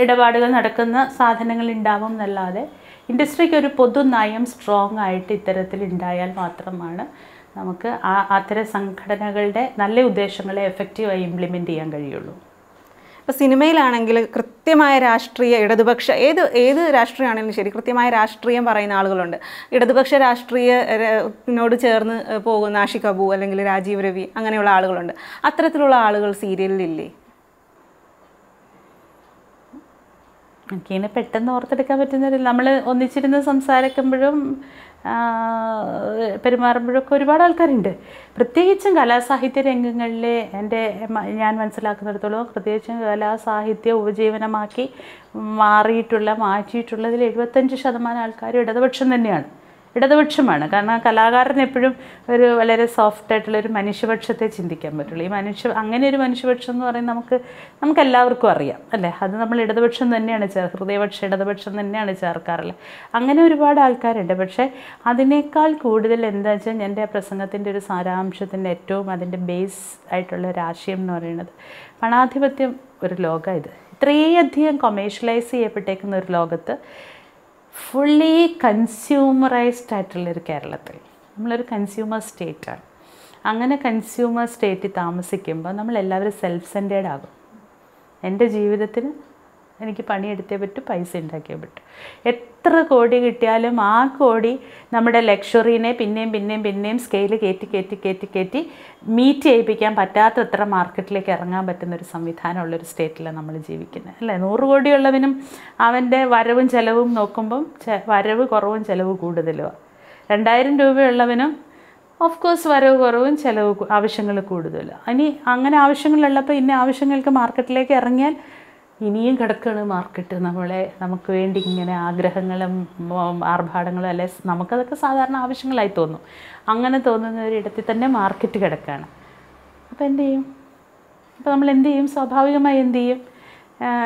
ഇടപാടുകൾ നടക്കുന്ന സാധനങ്ങൾ ഉണ്ടാവും എന്നല്ലാതെ ഇൻഡസ്ട്രിക്ക് ഒരു പൊതു നയം സ്ട്രോങ് ആയിട്ട് ഇത്തരത്തിൽ ഉണ്ടായാൽ മാത്രമാണ് നമുക്ക് ആ അത്തരം സംഘടനകളുടെ നല്ല ഉദ്ദേശങ്ങളെ എഫക്റ്റീവായി ഇംപ്ലിമെന്റ് ചെയ്യാൻ കഴിയുള്ളൂ. ഇപ്പോൾ സിനിമയിലാണെങ്കിൽ കൃത്യമായ രാഷ്ട്രീയ ഇടതുപക്ഷ ഏത് ഏത് രാഷ്ട്രീയമാണെങ്കിലും ശരി കൃത്യമായ രാഷ്ട്രീയം പറയുന്ന ആളുകളുണ്ട്. ഇടതുപക്ഷ രാഷ്ട്രീയനോട് ചേർന്ന് പോകുന്ന ആഷിക് അബു അല്ലെങ്കിൽ രാജീവ് രവി അങ്ങനെയുള്ള ആളുകളുണ്ട്. അത്തരത്തിലുള്ള ആളുകൾ സീരിയലിലില്ലേ എനിക്കിങ്ങനെ പെട്ടെന്ന് ഓർത്തെടുക്കാൻ പറ്റുന്നില്ല നമ്മൾ ഒന്നിച്ചിരുന്ന് സംസാരിക്കുമ്പോഴും പെരുമാറുമ്പോഴൊക്കെ ഒരുപാട് ആൾക്കാരുണ്ട്. പ്രത്യേകിച്ചും കലാസാഹിത്യ രംഗങ്ങളിൽ എന്റെ ഞാൻ മനസ്സിലാക്കുന്നിടത്തോളം പ്രത്യേകിച്ചും കലാസാഹിത്യ ഉപജീവനമാക്കി മാറിയിട്ടുള്ള മാറ്റിയിട്ടുള്ളതിൽ എഴുപത്തഞ്ച് ശതമാനം ആൾക്കാരും ഇടതുപക്ഷം തന്നെയാണ്. ഇടതുപക്ഷമാണ്. കാരണം കലാകാരൻ എപ്പോഴും ഒരു വളരെ സോഫ്റ്റ് ആയിട്ടുള്ള ഒരു മനുഷ്യപക്ഷത്തെ ചിന്തിക്കാൻ പറ്റുള്ളൂ. ഈ മനുഷ്യ അങ്ങനെ ഒരു മനുഷ്യപക്ഷം എന്ന് പറയുന്നത് നമുക്ക് നമുക്ക് എല്ലാവർക്കും അറിയാം അല്ലേ? അത് നമ്മൾ ഇടതുപക്ഷം തന്നെയാണ് ചേർ ഹൃദയപക്ഷം ഇടതുപക്ഷം തന്നെയാണ് ചേർക്കാറുള്ളത്. അങ്ങനെ ഒരുപാട് ആൾക്കാരുണ്ട്. പക്ഷേ അതിനേക്കാൾ കൂടുതൽ എന്താ വെച്ചാൽ എന്റെ പ്രസംഗത്തിന്റെ ഒരു സാരാംശത്തിന്റെ ഏറ്റവും അതിന്റെ ബേസ് ആയിട്ടുള്ള ഒരു ആശയം എന്ന് പറയുന്നത് പണാധിപത്യം ഒരു ലോകം ഇത്. ഇത്രയധികം കൊമേഴ്ഷ്യലൈസ് ചെയ്യപ്പെട്ടേക്കുന്ന ഒരു ലോകത്ത് ഫുള്ളി കൺസ്യൂമറൈസ്ഡ് ആയിട്ടുള്ളൊരു കേരളത്തിൽ. നമ്മളൊരു കൺസ്യൂമർ സ്റ്റേറ്റാണ് അങ്ങനെ കൺസ്യൂമർ സ്റ്റേറ്റിൽ താമസിക്കുമ്പോൾ നമ്മളെല്ലാവരും സെൽഫ് സെന്റേഡ് ആകും. എന്റെ ജീവിതത്തിന് എനിക്ക് പണിയെടുത്തേ പറ്റൂ പൈസ ഉണ്ടാക്കിയേ പറ്റൂ. എത്ര കോടി കിട്ടിയാലും ആ കോടി നമ്മുടെ ലക്ഷറീനെ പിന്നെയും പിന്നെയും പിന്നെയും സ്കെയിൽ കയറ്റി കയറ്റി കയറ്റി കയറ്റി മീറ്റ് ചെയ്യിപ്പിക്കാൻ പറ്റാത്തത്ര മാർക്കറ്റിലേക്ക് ഇറങ്ങാൻ പറ്റുന്ന ഒരു സംവിധാനമുള്ളൊരു സ്റ്റേറ്റിലാണ് നമ്മൾ ജീവിക്കുന്നത്. അല്ലേ? നൂറ് കോടിയുള്ളവനും അവന്റെ വരവും ചിലവും നോക്കുമ്പം വരവ് കുറവും ചിലവ് കൂടുതലുമാണ് രണ്ടായിരം രൂപയുള്ളവനും ഓഫ് കോഴ്സ് വരവ് കുറവും ചിലവ് ആവശ്യങ്ങൾ കൂടുതലും ഇനി അങ്ങനെ ആവശ്യങ്ങളുള്ളപ്പോൾ ഇന്ന ആവശ്യങ്ങൾക്ക് മാർക്കറ്റിലേക്ക് ഇറങ്ങിയാൽ ഇനിയും കിടക്കുകയാണ് മാർക്കറ്റ് നമ്മളെ നമുക്ക് വേണ്ടി ഇങ്ങനെ ആഗ്രഹങ്ങളും ആർഭാടങ്ങളും അല്ലെ നമുക്കതൊക്കെ സാധാരണ ആവശ്യങ്ങളായി തോന്നും. അങ്ങനെ തോന്നുന്ന ഒരിടത്തിൽ തന്നെ മാർക്കറ്റ് കിടക്കുകയാണ് അപ്പോൾ എന്ത് ചെയ്യും? അപ്പോൾ നമ്മൾ എന്ത് ചെയ്യും? സ്വാഭാവികമായി എന്ത് ചെയ്യും?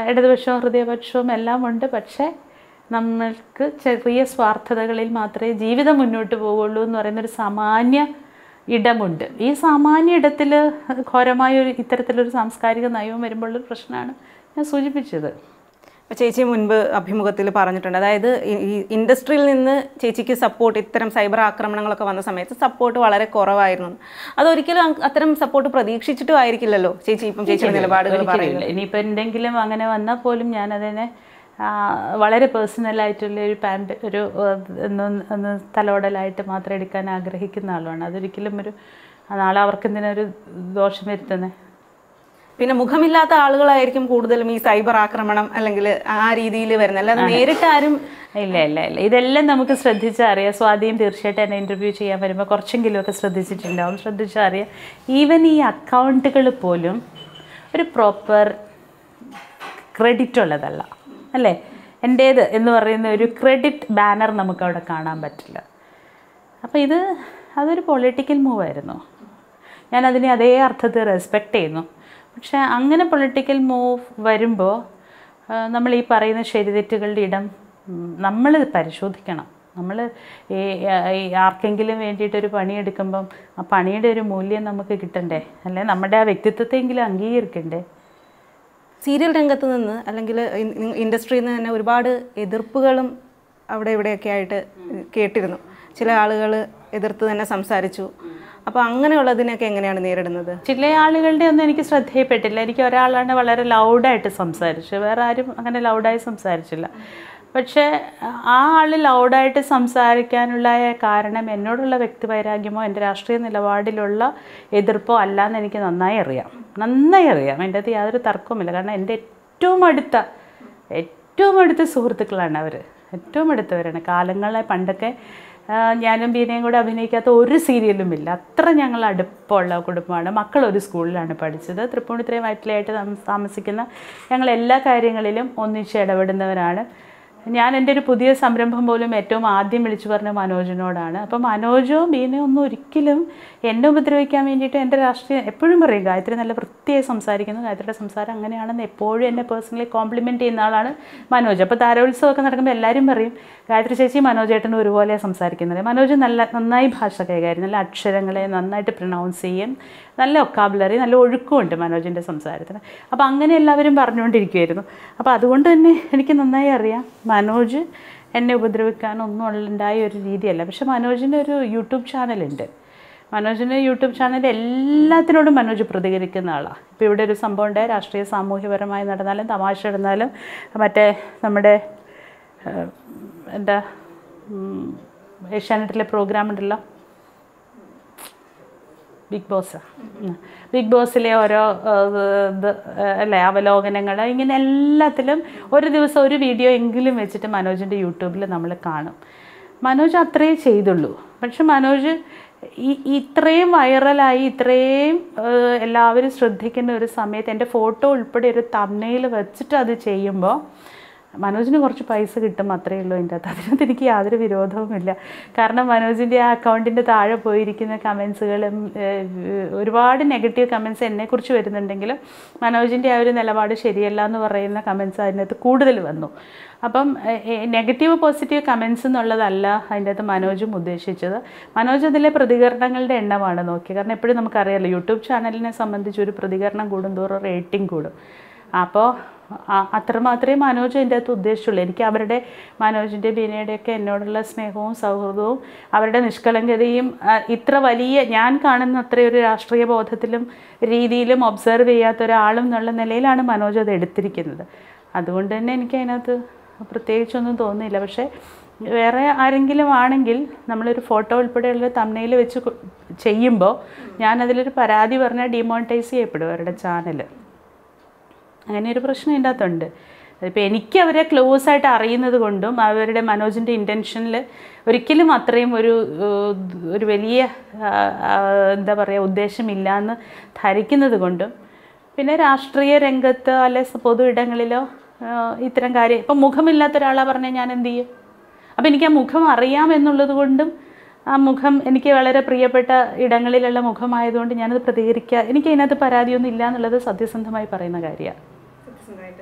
ഇടതുപക്ഷവും ഹൃദയപക്ഷവും എല്ലാം ഉണ്ട്. പക്ഷേ നമ്മൾക്ക് ചെറിയ സ്വാർത്ഥതകളിൽ മാത്രമേ ജീവിതം മുന്നോട്ട് പോവുള്ളൂ എന്ന് പറയുന്നൊരു സാമാന്യ ഇടമുണ്ട്. ഈ സാമാന്യ ഇടത്തിൽ ഘോരമായ ഒരു ഇത്തരത്തിലൊരു സാംസ്കാരിക നയവും വരുമ്പോഴുള്ളൊരു പ്രശ്നമാണ് ഞാൻ സൂചിപ്പിച്ചത്. ചേച്ചി മുൻപ് അഭിമുഖത്തിൽ പറഞ്ഞിട്ടുണ്ട്. അതായത് ഈ- ഇൻഡസ്ട്രിയിൽ നിന്ന് ചേച്ചിക്ക് സപ്പോർട്ട് ഇത്തരം സൈബർ ആക്രമണങ്ങളൊക്കെ വന്ന സമയത്ത് സപ്പോർട്ട് വളരെ കുറവായിരുന്നു. അതൊരിക്കലും അത്തരം സപ്പോർട്ട് പ്രതീക്ഷിച്ചിട്ടും ആയിരിക്കില്ലല്ലോ ചേച്ചി ഇപ്പം ചേച്ചിയുടെ നിലപാടുകൾ പറയുന്നത്. ഇനിയിപ്പോൾ എന്തെങ്കിലും അങ്ങനെ വന്നാൽ പോലും ഞാനതിനെ ആ, വളരെ പേഴ്സണലായിട്ടുള്ള ഒരു പാൻഡ് ഒരു ഒന്ന് തലോടലായിട്ട് മാത്രം എടുക്കാൻ ആഗ്രഹിക്കുന്ന ആളാണ്. അതൊരിക്കലും ഒരു നാളെ അവർക്ക് എന്തിനൊരു ദോഷം വരുത്തുന്നത് പിന്നെ മുഖമില്ലാത്ത ആളുകളായിരിക്കും കൂടുതലും ഈ സൈബർ ആക്രമണം അല്ലെങ്കിൽ ആ രീതിയിൽ വരുന്നത്. അല്ലാതെ നേരിട്ട് ആരും ഇല്ല ഇല്ല ഇല്ല. ഇതെല്ലാം നമുക്ക് ശ്രദ്ധിച്ചാൽ അറിയാം. സ്വാധീനം തീർച്ചയായിട്ടും എന്നെ ഇന്റർവ്യൂ ചെയ്യാൻ വരുമ്പോൾ കുറച്ചെങ്കിലുമൊക്കെ ശ്രദ്ധിച്ചിട്ടുണ്ടാവും. ശ്രദ്ധിച്ചാൽ അറിയാം. ഈവൻ ഈ അക്കൗണ്ടുകൾ പോലും ഒരു പ്രോപ്പർ ക്രെഡിറ്റ് ഉള്ളതല്ല. അല്ലേ? എന്റേത് എന്ന് പറയുന്ന ഒരു ക്രെഡിറ്റ് ബാനർ നമുക്ക് അവിടെ കാണാൻ പറ്റില്ല. അപ്പോൾ ഇത് അതൊരു പൊളിറ്റിക്കൽ മൂവായിരുന്നു ഞാൻ അതിനെ അതേ അർത്ഥത്തിൽ റെസ്പെക്റ്റ് ചെയ്യുന്നു. പക്ഷേ അങ്ങനെ പൊളിറ്റിക്കൽ മൂവ് വരുമ്പോൾ നമ്മൾ ഈ പറയുന്ന ശരിതെറ്റുകളുടെ ഇടം നമ്മൾ പരിശോധിക്കണം. നമ്മൾ ഈ ആർക്കെങ്കിലും വേണ്ടിയിട്ടൊരു പണിയെടുക്കുമ്പം ആ പണിയുടെ ഒരു മൂല്യം നമുക്ക് കിട്ടണ്ടേ? അല്ലെ നമ്മുടെ ആ വ്യക്തിത്വത്തെങ്കിലും അംഗീകരിക്കണ്ടേ? സീരിയൽ രംഗത്ത് നിന്ന് അല്ലെങ്കിൽ ഇൻഡസ്ട്രിയിൽ നിന്ന് തന്നെ ഒരുപാട് എതിർപ്പുകളും അവിടെ ഇവിടെയൊക്കെ ആയിട്ട് കേട്ടിരുന്നു. ചില ആളുകൾ എതിർത്ത് തന്നെ സംസാരിച്ചു. അപ്പോൾ അങ്ങനെയുള്ളതിനൊക്കെ എങ്ങനെയാണ് നേരിടുന്നത്? ചില ആളുകളുടെ ഒന്നും എനിക്ക് ശ്രദ്ധയിൽപ്പെട്ടില്ല. എനിക്ക് ഒരാളാണ് വളരെ ലൗഡായിട്ട് സംസാരിച്ചു വേറെ ആരും അങ്ങനെ ലൗഡായി സംസാരിച്ചില്ല. പക്ഷേ ആ ആൾ ലൗഡായിട്ട് സംസാരിക്കാനുള്ള കാരണം എന്നോടുള്ള വ്യക്തിവൈരാഗ്യമോ എന്റെ രാഷ്ട്രീയ നിലപാടിലുള്ള എതിർപ്പോ അല്ല എന്ന് എനിക്ക് നന്നായി അറിയാം. നന്നായി അറിയാം. എന്റെ അത് യാതൊരു തർക്കവുമില്ല. കാരണം എന്റെ ഏറ്റവും അടുത്ത ഏറ്റവും അടുത്ത സുഹൃത്തുക്കളാണ് അവർ ഏറ്റവും അടുത്തവരാണ്. കാലങ്ങളെ പണ്ടൊക്കെ ഞാനും ബീനയും കൂടെ അഭിനയിക്കാത്ത ഒരു സീരിയലും ഇല്ല. അത്ര ഞങ്ങൾ അടുപ്പമുള്ള കുടുംബമാണ്. മക്കൾ ഒരു സ്കൂളിലാണ് പഠിച്ചത്. തൃപ്പൂണിത്തുറയും വയറ്റിലായിട്ട് താമസിക്കുന്ന ഞങ്ങൾ എല്ലാ കാര്യങ്ങളിലും ഒന്നിച്ച് ഇടപെടുന്നവരാണ്. ഞാൻ എന്റെ ഒരു പുതിയ സംരംഭം പോലും ഏറ്റവും ആദ്യം വിളിച്ചു പറഞ്ഞ മനോജിനോടാണ്. അപ്പം മനോജോ മീനോ ഒന്നും ഒരിക്കലും എന്നെ ഉപദ്രവിക്കാൻ വേണ്ടിയിട്ട് എന്റെ രാഷ്ട്രീയം എപ്പോഴും പറയും ഗായത്രി നല്ല വൃത്തിയായി സംസാരിക്കുന്നു. ഗായത്രിയുടെ സംസാരം അങ്ങനെയാണെന്ന് എപ്പോഴും എന്നെ പേഴ്സണലി കോംപ്ലിമെന്റ് ചെയ്യുന്ന ആളാണ് മനോജ്. അപ്പോൾ താരോത്സവമൊക്കെ നടക്കുമ്പോൾ എല്ലാവരും പറയും ഗായത്രി ചേച്ചി മനോജ് മനോജേട്ടനും ഒരുപോലെ സംസാരിക്കുന്നത്. മനോജ് നല്ല നന്നായി ഭാഷ കൈകാര്യം നല്ല അക്ഷരങ്ങളെ നന്നായിട്ട് പ്രൊണൗൺസ് ചെയ്യും. നല്ല ഒക്കാബുലറി നല്ല ഒഴുക്കുമുണ്ട് മനോജിന്റെ സംസാരത്തിന്. അപ്പോൾ അങ്ങനെ എല്ലാവരും പറഞ്ഞുകൊണ്ടിരിക്കുമായിരുന്നു അപ്പോൾ അതുകൊണ്ട് തന്നെ എനിക്ക് നന്നായി അറിയാം മനോജ് എന്നെ ഉപദ്രവിക്കാനൊന്നും ഉണ്ടായ ഒരു രീതിയല്ല. പക്ഷെ മനോജിന്റെ ഒരു യൂട്യൂബ് ചാനലുണ്ട്. മനോജിന്റെ യൂട്യൂബ് ചാനൽ എല്ലാത്തിനോടും മനോജ് പ്രതികരിക്കുന്ന ആളാണ് ഇപ്പോൾ ഇവിടെ ഒരു സംഭവം ഉണ്ടായ രാഷ്ട്രീയ സാമൂഹ്യപരമായി നടന്നാലും തമാശ നടന്നാലും മറ്റേ നമ്മുടെ എന്താ ഏഷ്യാനെറ്റിലെ പ്രോഗ്രാം ഉണ്ടല്ലോ ബിഗ് ബോസ്. ബിഗ് ബോസിലെ ഓരോ ഇത് അല്ലേ അവലോകനങ്ങൾ ഇങ്ങനെ എല്ലാത്തിലും ഒരു ദിവസം ഒരു വീഡിയോ എങ്കിലും വെച്ചിട്ട് മനോജിന്റെ യൂട്യൂബിൽ നമ്മൾ കാണും. മനോജ് അത്രയേ ചെയ്തുള്ളൂ. പക്ഷെ മനോജ് ഈ ഇത്രയും വൈറലായി ഇത്രയും എല്ലാവരും ശ്രദ്ധിക്കുന്ന ഒരു സമയത്ത് എന്റെ ഫോട്ടോ ഉൾപ്പെടെ ഒരു തമ്മയിൽ വെച്ചിട്ട് അത് ചെയ്യുമ്പോൾ മനോജിന് കുറച്ച് പൈസ കിട്ടും അത്രയേ ഉള്ളൂ എന്റെ അകത്ത്. അതിനകത്ത് എനിക്ക് യാതൊരു വിരോധവുമില്ല. കാരണം മനോജിന്റെ ആ അക്കൗണ്ടിന്റെ താഴെ പോയിരിക്കുന്ന കമൻസുകളും ഒരുപാട് നെഗറ്റീവ് കമൻസ് എന്നെക്കുറിച്ച് വരുന്നുണ്ടെങ്കിലും മനോജിന്റെ ആ ഒരു നിലപാട് ശരിയല്ല എന്ന് പറയുന്ന കമൻസ് അതിനകത്ത് കൂടുതൽ വന്നു. അപ്പം നെഗറ്റീവ് പോസിറ്റീവ് കമൻസ് എന്നുള്ളതല്ല അതിന്റെ അകത്ത് മനോജും ഉദ്ദേശിച്ചത്. മനോജ് അതിലെ പ്രതികരണങ്ങളുടെ എണ്ണമാണ് നോക്കിയത്. കാരണം എപ്പോഴും നമുക്കറിയാമല്ലോ യൂട്യൂബ് ചാനലിനെ സംബന്ധിച്ച് ഒരു പ്രതികരണം കൂടുന്തോറും റേറ്റിംഗ് കൂടും. അപ്പോൾ അത്രമാത്രമേ മനോജ് എന്റെ അകത്ത് ഉദ്ദേശിച്ചുള്ളൂ. എനിക്ക് അവരുടെ മനോജിന്റെ ബീനയുടെയൊക്കെ എന്നോടുള്ള സ്നേഹവും സൗഹൃദവും അവരുടെ നിഷ്കളങ്കതയും ഇത്ര വലിയ ഞാൻ കാണുന്ന അത്രയൊരു രാഷ്ട്രീയ ബോധത്തിലും രീതിയിലും ഒബ്സർവ് ചെയ്യാത്ത ഒരാളും എന്നുള്ള നിലയിലാണ് മനോജ് അത് എടുത്തിരിക്കുന്നത്. അതുകൊണ്ട് തന്നെ എനിക്ക് അതിനകത്ത് പ്രത്യേകിച്ചൊന്നും തോന്നുന്നില്ല. പക്ഷേ വേറെ ആരെങ്കിലും ആണെങ്കിൽ നമ്മളൊരു ഫോട്ടോ ഉൾപ്പെടെയുള്ള തമ്മനയിൽ വെച്ച് ചെയ്യുമ്പോൾ ഞാനതിലൊരു പരാതി പറഞ്ഞാൽ ഡിമോണിറ്റൈസ് ചെയ്യപ്പെടും അവരുടെ ചാനൽ അങ്ങനെ ഒരു പ്രശ്നം ഇതിന്റെ അകത്തുണ്ട് അതിപ്പോൾ എനിക്ക് അവരെ ക്ലോസ് ആയിട്ട് അറിയുന്നത് കൊണ്ടും അവരുടെ മനോജിന്റെ ഇന്റൻഷനിൽ ഒരിക്കലും അത്രയും ഒരു ഒരു വലിയ എന്താ പറയുക ഉദ്ദേശമില്ല എന്ന് ധരിക്കുന്നത് കൊണ്ടും പിന്നെ രാഷ്ട്രീയ രംഗത്ത് അല്ലെ പൊതു ഇടങ്ങളിലോ ഇത്തരം കാര്യം ഇപ്പം മുഖമില്ലാത്ത ഒരാളാണ് പറഞ്ഞാൽ ഞാൻ എന്ത് ചെയ്യും? അപ്പം എനിക്ക് ആ മുഖം അറിയാമെന്നുള്ളത് കൊണ്ടും ആ മുഖം എനിക്ക് വളരെ പ്രിയപ്പെട്ട ഇടങ്ങളിലുള്ള മുഖമായതുകൊണ്ട് ഞാനത് പ്രതികരിക്കുക എനിക്ക് അതിനകത്ത് പരാതിയൊന്നും ഇല്ല എന്നുള്ളത് സത്യസന്ധമായി പറയുന്ന കാര്യമാണ്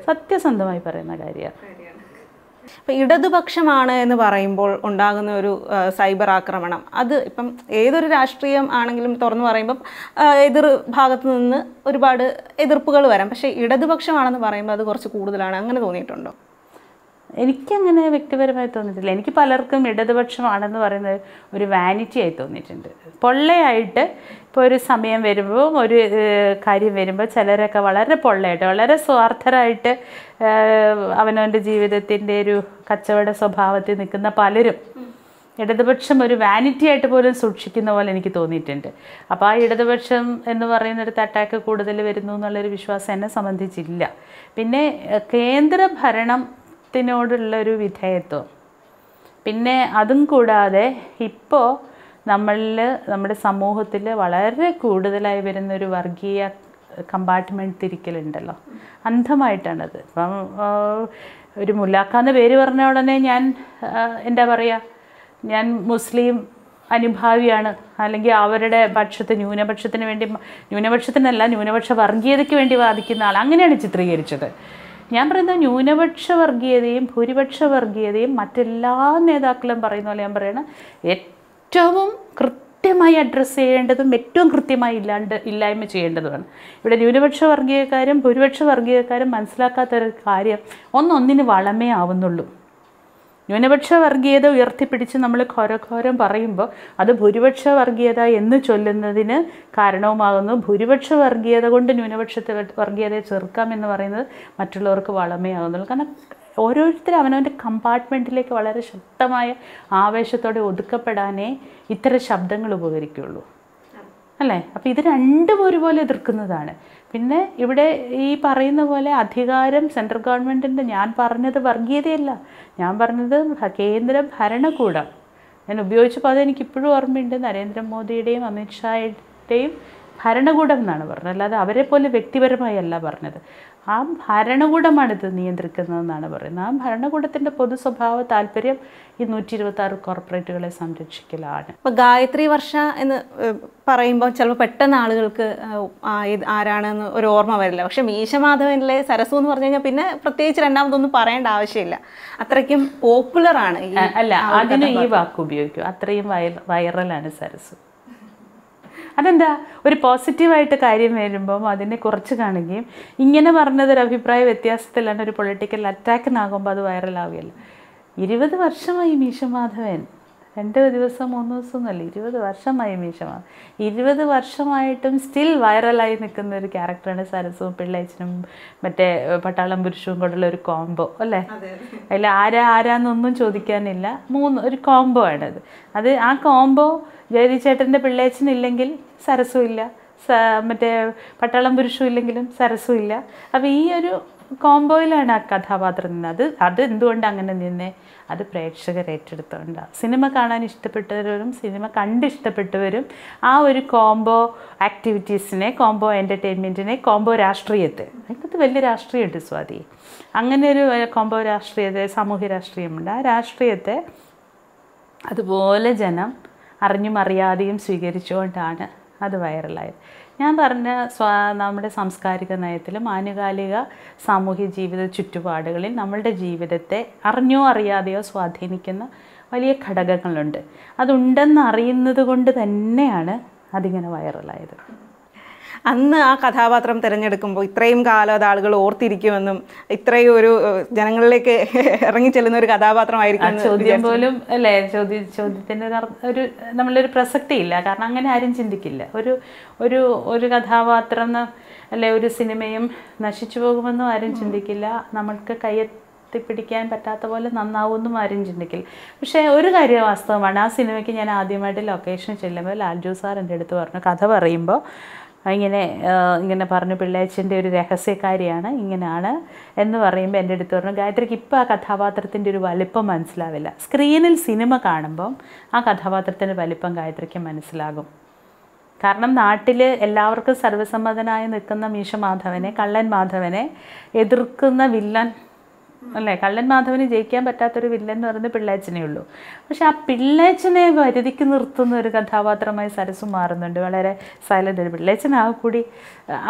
സത്യസന്ധമായി പറയുന്ന കാര്യമാണ്. ഇപ്പം ഇടതുപക്ഷമാണ് എന്ന് പറയുമ്പോൾ ഉണ്ടാകുന്ന ഒരു സൈബർ ആക്രമണം. അത് ഇപ്പം ഏതൊരു രാഷ്ട്രീയം ആണെങ്കിലും തുറന്നു പറയുമ്പം എതിർ ഭാഗത്ത് നിന്ന് ഒരുപാട് എതിർപ്പുകൾ വരാം. പക്ഷേ ഇടതുപക്ഷമാണെന്ന് പറയുമ്പോൾ അത് കുറച്ച് കൂടുതലാണ്. അങ്ങനെ തോന്നിയിട്ടുണ്ടോ? എനിക്കങ്ങനെ വ്യക്തിപരമായി തോന്നിയിട്ടില്ല. എനിക്ക് പലർക്കും ഇടതുപക്ഷമാണെന്ന് പറയുന്നത് ഒരു വാനിറ്റി ആയി തോന്നിയിട്ടുണ്ട്. പൊള്ളയായിട്ട് ഇപ്പോൾ ഒരു സമയം വരുമ്പോൾ ഒരു കാര്യം വരുമ്പോൾ ചിലരൊക്കെ വളരെ പൊള്ളയായിട്ട് വളരെ സ്വാർത്ഥരായിട്ട് അവനവന്റെ ജീവിതത്തിന്റെ ഒരു കച്ചവട സ്വഭാവത്തിൽ നിൽക്കുന്ന പലരും ഇടതുപക്ഷം ഒരു വാനിറ്റി ആയിട്ട് പോലും സൂക്ഷിക്കുന്ന പോലെ എനിക്ക് തോന്നിയിട്ടുണ്ട്. അപ്പോൾ ആ ഇടതുപക്ഷം എന്ന് പറയുന്നിടത്ത് അറ്റാക്ക് കൂടുതൽ വരുന്നു എന്നുള്ളൊരു വിശ്വാസം എന്നെ സംബന്ധിച്ചില്ല. പിന്നെ കേന്ദ്ര ഭരണത്തിനോടുള്ളൊരു വിധേയത്വം. പിന്നെ അതും കൂടാതെ ഇപ്പോൾ നമ്മളിൽ നമ്മുടെ സമൂഹത്തിൽ വളരെ കൂടുതലായി വരുന്നൊരു വർഗീയ കമ്പാർട്ട്മെന്റ് തിരിക്കലുണ്ടല്ലോ അന്ധമായിട്ടാണത്. ഇപ്പം ഒരു മുല്ലാക്കാന്ന് പേര് പറഞ്ഞ ഉടനെ ഞാൻ എന്താ പറയുക ഞാൻ മുസ്ലിം അനുഭാവിയാണ്. അല്ലെങ്കിൽ അവരുടെ പക്ഷത്ത് ന്യൂനപക്ഷത്തിന് വേണ്ടി ന്യൂനപക്ഷത്തിനല്ല ന്യൂനപക്ഷ വർഗീയതയ്ക്ക് വേണ്ടി വാദിക്കുന്ന ആൾ അങ്ങനെയാണ് ചിത്രീകരിച്ചത്. ഞാൻ പറയുന്നത് ന്യൂനപക്ഷ വർഗീയതയും ഭൂരിപക്ഷ വർഗീയതയും മറ്റെല്ലാ നേതാക്കളും പറയുന്ന പോലെ ഞാൻ പറയണ ഏറ്റവും കൃത്യമായി അഡ്രസ്സ് ചെയ്യേണ്ടതും ഏറ്റവും കൃത്യമായി ഇല്ലാണ്ട് ഇല്ലായ്മ ചെയ്യേണ്ടതുമാണ്. ഇവിടെ ന്യൂനപക്ഷ വർഗീയക്കാരും ഭൂരിപക്ഷ വർഗീയക്കാരും മനസ്സിലാക്കാത്തൊരു കാര്യം ഒന്നൊന്നിന് വളമേ ആവുന്നുള്ളൂ. ന്യൂനപക്ഷ വർഗീയത ഉയർത്തിപ്പിടിച്ച് നമ്മൾ ഘോരഘോരം പറയുമ്പോൾ അത് ഭൂരിപക്ഷ വർഗീയത എന്ന് ചൊല്ലുന്നതിന് കാരണവുമാകുന്നു. ഭൂരിപക്ഷ വർഗീയത കൊണ്ട് ന്യൂനപക്ഷത്തെ വർഗീയതയെ ചെറുക്കാം എന്ന് പറയുന്നത് മറ്റുള്ളവർക്ക് വളമേ ആകുന്നുള്ളൂ കാരണം ഓരോരുത്തരും അവനവന്റെ കമ്പാർട്ട്മെന്റിലേക്ക് വളരെ ശക്തമായ ആവേശത്തോടെ ഒതുക്കപ്പെടാനേ ഇത്തരം ശബ്ദങ്ങൾ ഉപകരിക്കുകയുള്ളൂ. അല്ലേ? അപ്പോൾ ഇത് രണ്ടും ഒരുപോലെ എതിർക്കുന്നതാണ്. പിന്നെ ഇവിടെ ഈ പറയുന്ന പോലെ അധികാരം സെൻട്രൽ ഗവൺമെന്റിന്റെ ഞാൻ പറഞ്ഞത് വർഗീയതയല്ല. ഞാൻ പറഞ്ഞത് കേന്ദ്ര ഭരണകൂടം. ഞാൻ ഉപയോഗിച്ച പദം എനിക്ക് ഇപ്പോഴും ഓർമ്മയുണ്ട്. നരേന്ദ്രമോദിയുടെയും അമിത്ഷായുടെയും ഭരണകൂടം എന്നാണ് പറഞ്ഞത്. അല്ലാതെ അവരെ പോലെ വ്യക്തിപരമായി അല്ല പറഞ്ഞത്. ആ ഭരണകൂടമാണ് ഇത് നിയന്ത്രിക്കുന്നതെന്നാണ് പറയുന്നത്. ആ ഭരണകൂടത്തിന്റെ പൊതു സ്വഭാവ താല്പര്യം ഈ നൂറ്റി ഇരുപത്തി ആറ് കോർപ്പറേറ്റുകളെ സംരക്ഷിക്കലാണ്. അപ്പോൾ ഗായത്രി വർഷ എന്ന് പറയുമ്പോൾ ചിലപ്പോൾ പെട്ടെന്ന് ആളുകൾക്ക് ആരാണെന്ന് ഒരു ഓർമ്മ വരില്ല. പക്ഷേ മീശമാധവനിലെ സരസു എന്ന് പറഞ്ഞു കഴിഞ്ഞാൽ പിന്നെ പ്രത്യേകിച്ച് രണ്ടാമതൊന്നും പറയേണ്ട ആവശ്യമില്ല. അത്രയ്ക്കും പോപ്പുലറാണ് അല്ല അതിന് ഈ വാക്ക് ഉപയോഗിക്കും. അത്രയും വൈറ വൈറലാണ് സരസ്. അതെന്താ? ഒരു പോസിറ്റീവായിട്ട് കാര്യം വരുമ്പം അതിനെ കുറച്ച് കാണുകയും ഇങ്ങനെ പറഞ്ഞത് ഒരു അഭിപ്രായ വ്യത്യാസത്തിലാണ് ഒരു പൊളിറ്റിക്കൽ അറ്റാക്കിനാകുമ്പോൾ അത് വൈറലാവുകയല്ല ഇരുപത് വർഷമായി മീശമാധവൻ രണ്ട് ദിവസം മൂന്ന് ദിവസം ഒന്നുമല്ല ഇരുപത് വർഷമായി മീശമാണ് ഇരുപത് വർഷമായിട്ടും സ്റ്റിൽ വൈറലായി നിൽക്കുന്ന ഒരു ക്യാരക്ടറാണ് സരസും പിള്ളേച്ചനും മറ്റേ പട്ടാളം പുരുഷവും കൊണ്ടുള്ള ഒരു കോംബോ അല്ലേ? അതിൽ ആരാ ആരാന്നൊന്നും ചോദിക്കാനില്ല. മൂന്ന് ഒരു കോംബോ ആണത് അത്. ആ കോംബോ ജയതി ചേട്ടന്റെ പിള്ളേച്ചനില്ലെങ്കിൽ സരസും ഇല്ല. മറ്റേ പട്ടാളം പുരുഷവും ഇല്ലെങ്കിലും സരസും ഇല്ല. അപ്പോൾ ഈ ഒരു കോംബോയിലാണ് ആ കഥാപാത്രം നിന്നത്. അത് അത് എന്തുകൊണ്ട് അങ്ങനെ നിന്നെ? അത് പ്രേക്ഷകർ ഏറ്റെടുത്തുകൊണ്ടാണ് സിനിമ കാണാൻ ഇഷ്ടപ്പെട്ടവരും സിനിമ കണ്ടിഷ്ടപ്പെട്ടവരും ആ ഒരു കോംബോ ആക്ടിവിറ്റീസിനെ കോംബോ എന്റർടൈൻമെന്റിനെ കോംബോ രാഷ്ട്രീയത്തെ അതിനകത്ത് വലിയ രാഷ്ട്രീയമുണ്ട് സ്വാതി. അങ്ങനെ ഒരു കോംബോ രാഷ്ട്രീയത്തെ സാമൂഹ്യ രാഷ്ട്രീയമുണ്ട്. ആ രാഷ്ട്രീയത്തെ അതുപോലെ ജനം അറിഞ്ഞും അറിയാതെയും സ്വീകരിച്ചുകൊണ്ടാണ് അത് വൈറലായത്. ഞാൻ പറഞ്ഞ സ്വാ നമ്മുടെ സാംസ്കാരിക നയത്തിലും ആനുകാലിക സാമൂഹ്യ ജീവിത ചുറ്റുപാടുകളിൽ നമ്മളുടെ ജീവിതത്തെ അറിഞ്ഞോ അറിയാതെയോ സ്വാധീനിക്കുന്ന വലിയ ഘടകങ്ങളുണ്ട്. അതുണ്ടെന്ന് അറിയുന്നത് കൊണ്ട് തന്നെയാണ് അതിങ്ങനെ വൈറലായത്. അന്ന് ആ കഥാപാത്രം തിരഞ്ഞെടുക്കുമ്പോൾ ഇത്രയും കാലം അത് ആളുകൾ ഓർത്തിരിക്കുമെന്നും ഇത്രയും ഒരു ജനങ്ങളിലേക്ക് ഇറങ്ങി ചെല്ലുന്ന ഒരു കഥാപാത്രമായിരിക്കും ചോദ്യം പോലും അല്ലേ? ചോദ്യ ചോദ്യത്തിന്റെ ഒരു നമ്മളൊരു പ്രസക്തി ഇല്ല കാരണം അങ്ങനെ ആരും ചിന്തിക്കില്ല. ഒരു ഒരു ഒരു കഥാപാത്രം അല്ലെ ഒരു സിനിമയും നശിച്ചു പോകുമെന്നും ആരും ചിന്തിക്കില്ല. നമ്മൾക്ക് കയ്യെത്തിപ്പിടിക്കാൻ പറ്റാത്ത പോലെ നന്നാവുമെന്നും ആരും ചിന്തിക്കില്ല. പക്ഷേ ഒരു കാര്യം വാസ്തവമാണ്. ആ സിനിമയ്ക്ക് ഞാൻ ആദ്യമായിട്ട് ലൊക്കേഷൻ ചെല്ലുമ്പോൾ ലാൽജു സാർ എന്റെ അടുത്ത് പറഞ്ഞു കഥ പറയുമ്പോൾ ഇങ്ങനെ ഇങ്ങനെ പറഞ്ഞു പിള്ളേച്ചന്റെ ഒരു രഹസ്യക്കാരിയാണ് ഇങ്ങനെയാണ് എന്ന് പറയുമ്പോൾ എന്റെ അടുത്ത് പറഞ്ഞു ഗായത്രിക്ക് ഇപ്പോൾ ആ കഥാപാത്രത്തിന്റെ ഒരു വലിപ്പം മനസ്സിലാവില്ല. സ്ക്രീനിൽ സിനിമ കാണുമ്പം ആ കഥാപാത്രത്തിന്റെ വലിപ്പം ഗായത്രിക്ക് മനസ്സിലാകും. കാരണം നാട്ടിൽ എല്ലാവർക്കും സർവസമ്മതനായി നിൽക്കുന്ന മീശ മാധവനെ കള്ളൻ മാധവനെ എതിർക്കുന്ന വില്ലൻ അല്ലേ? കള്ളൻ മാധവന് ജയിക്കാൻ പറ്റാത്തൊരു വില്ലൻ എന്ന് പറയുന്നത് പിള്ളേച്ചനേ ഉള്ളൂ. പക്ഷെ ആ പിള്ളേച്ചനെ വരുതിക്ക് നിർത്തുന്ന ഒരു കഥാപാത്രമായി സരസു മാറുന്നുണ്ട്. വളരെ സൈലന്റ് ഒരു പിള്ളേച്ചൻ ആ കൂടി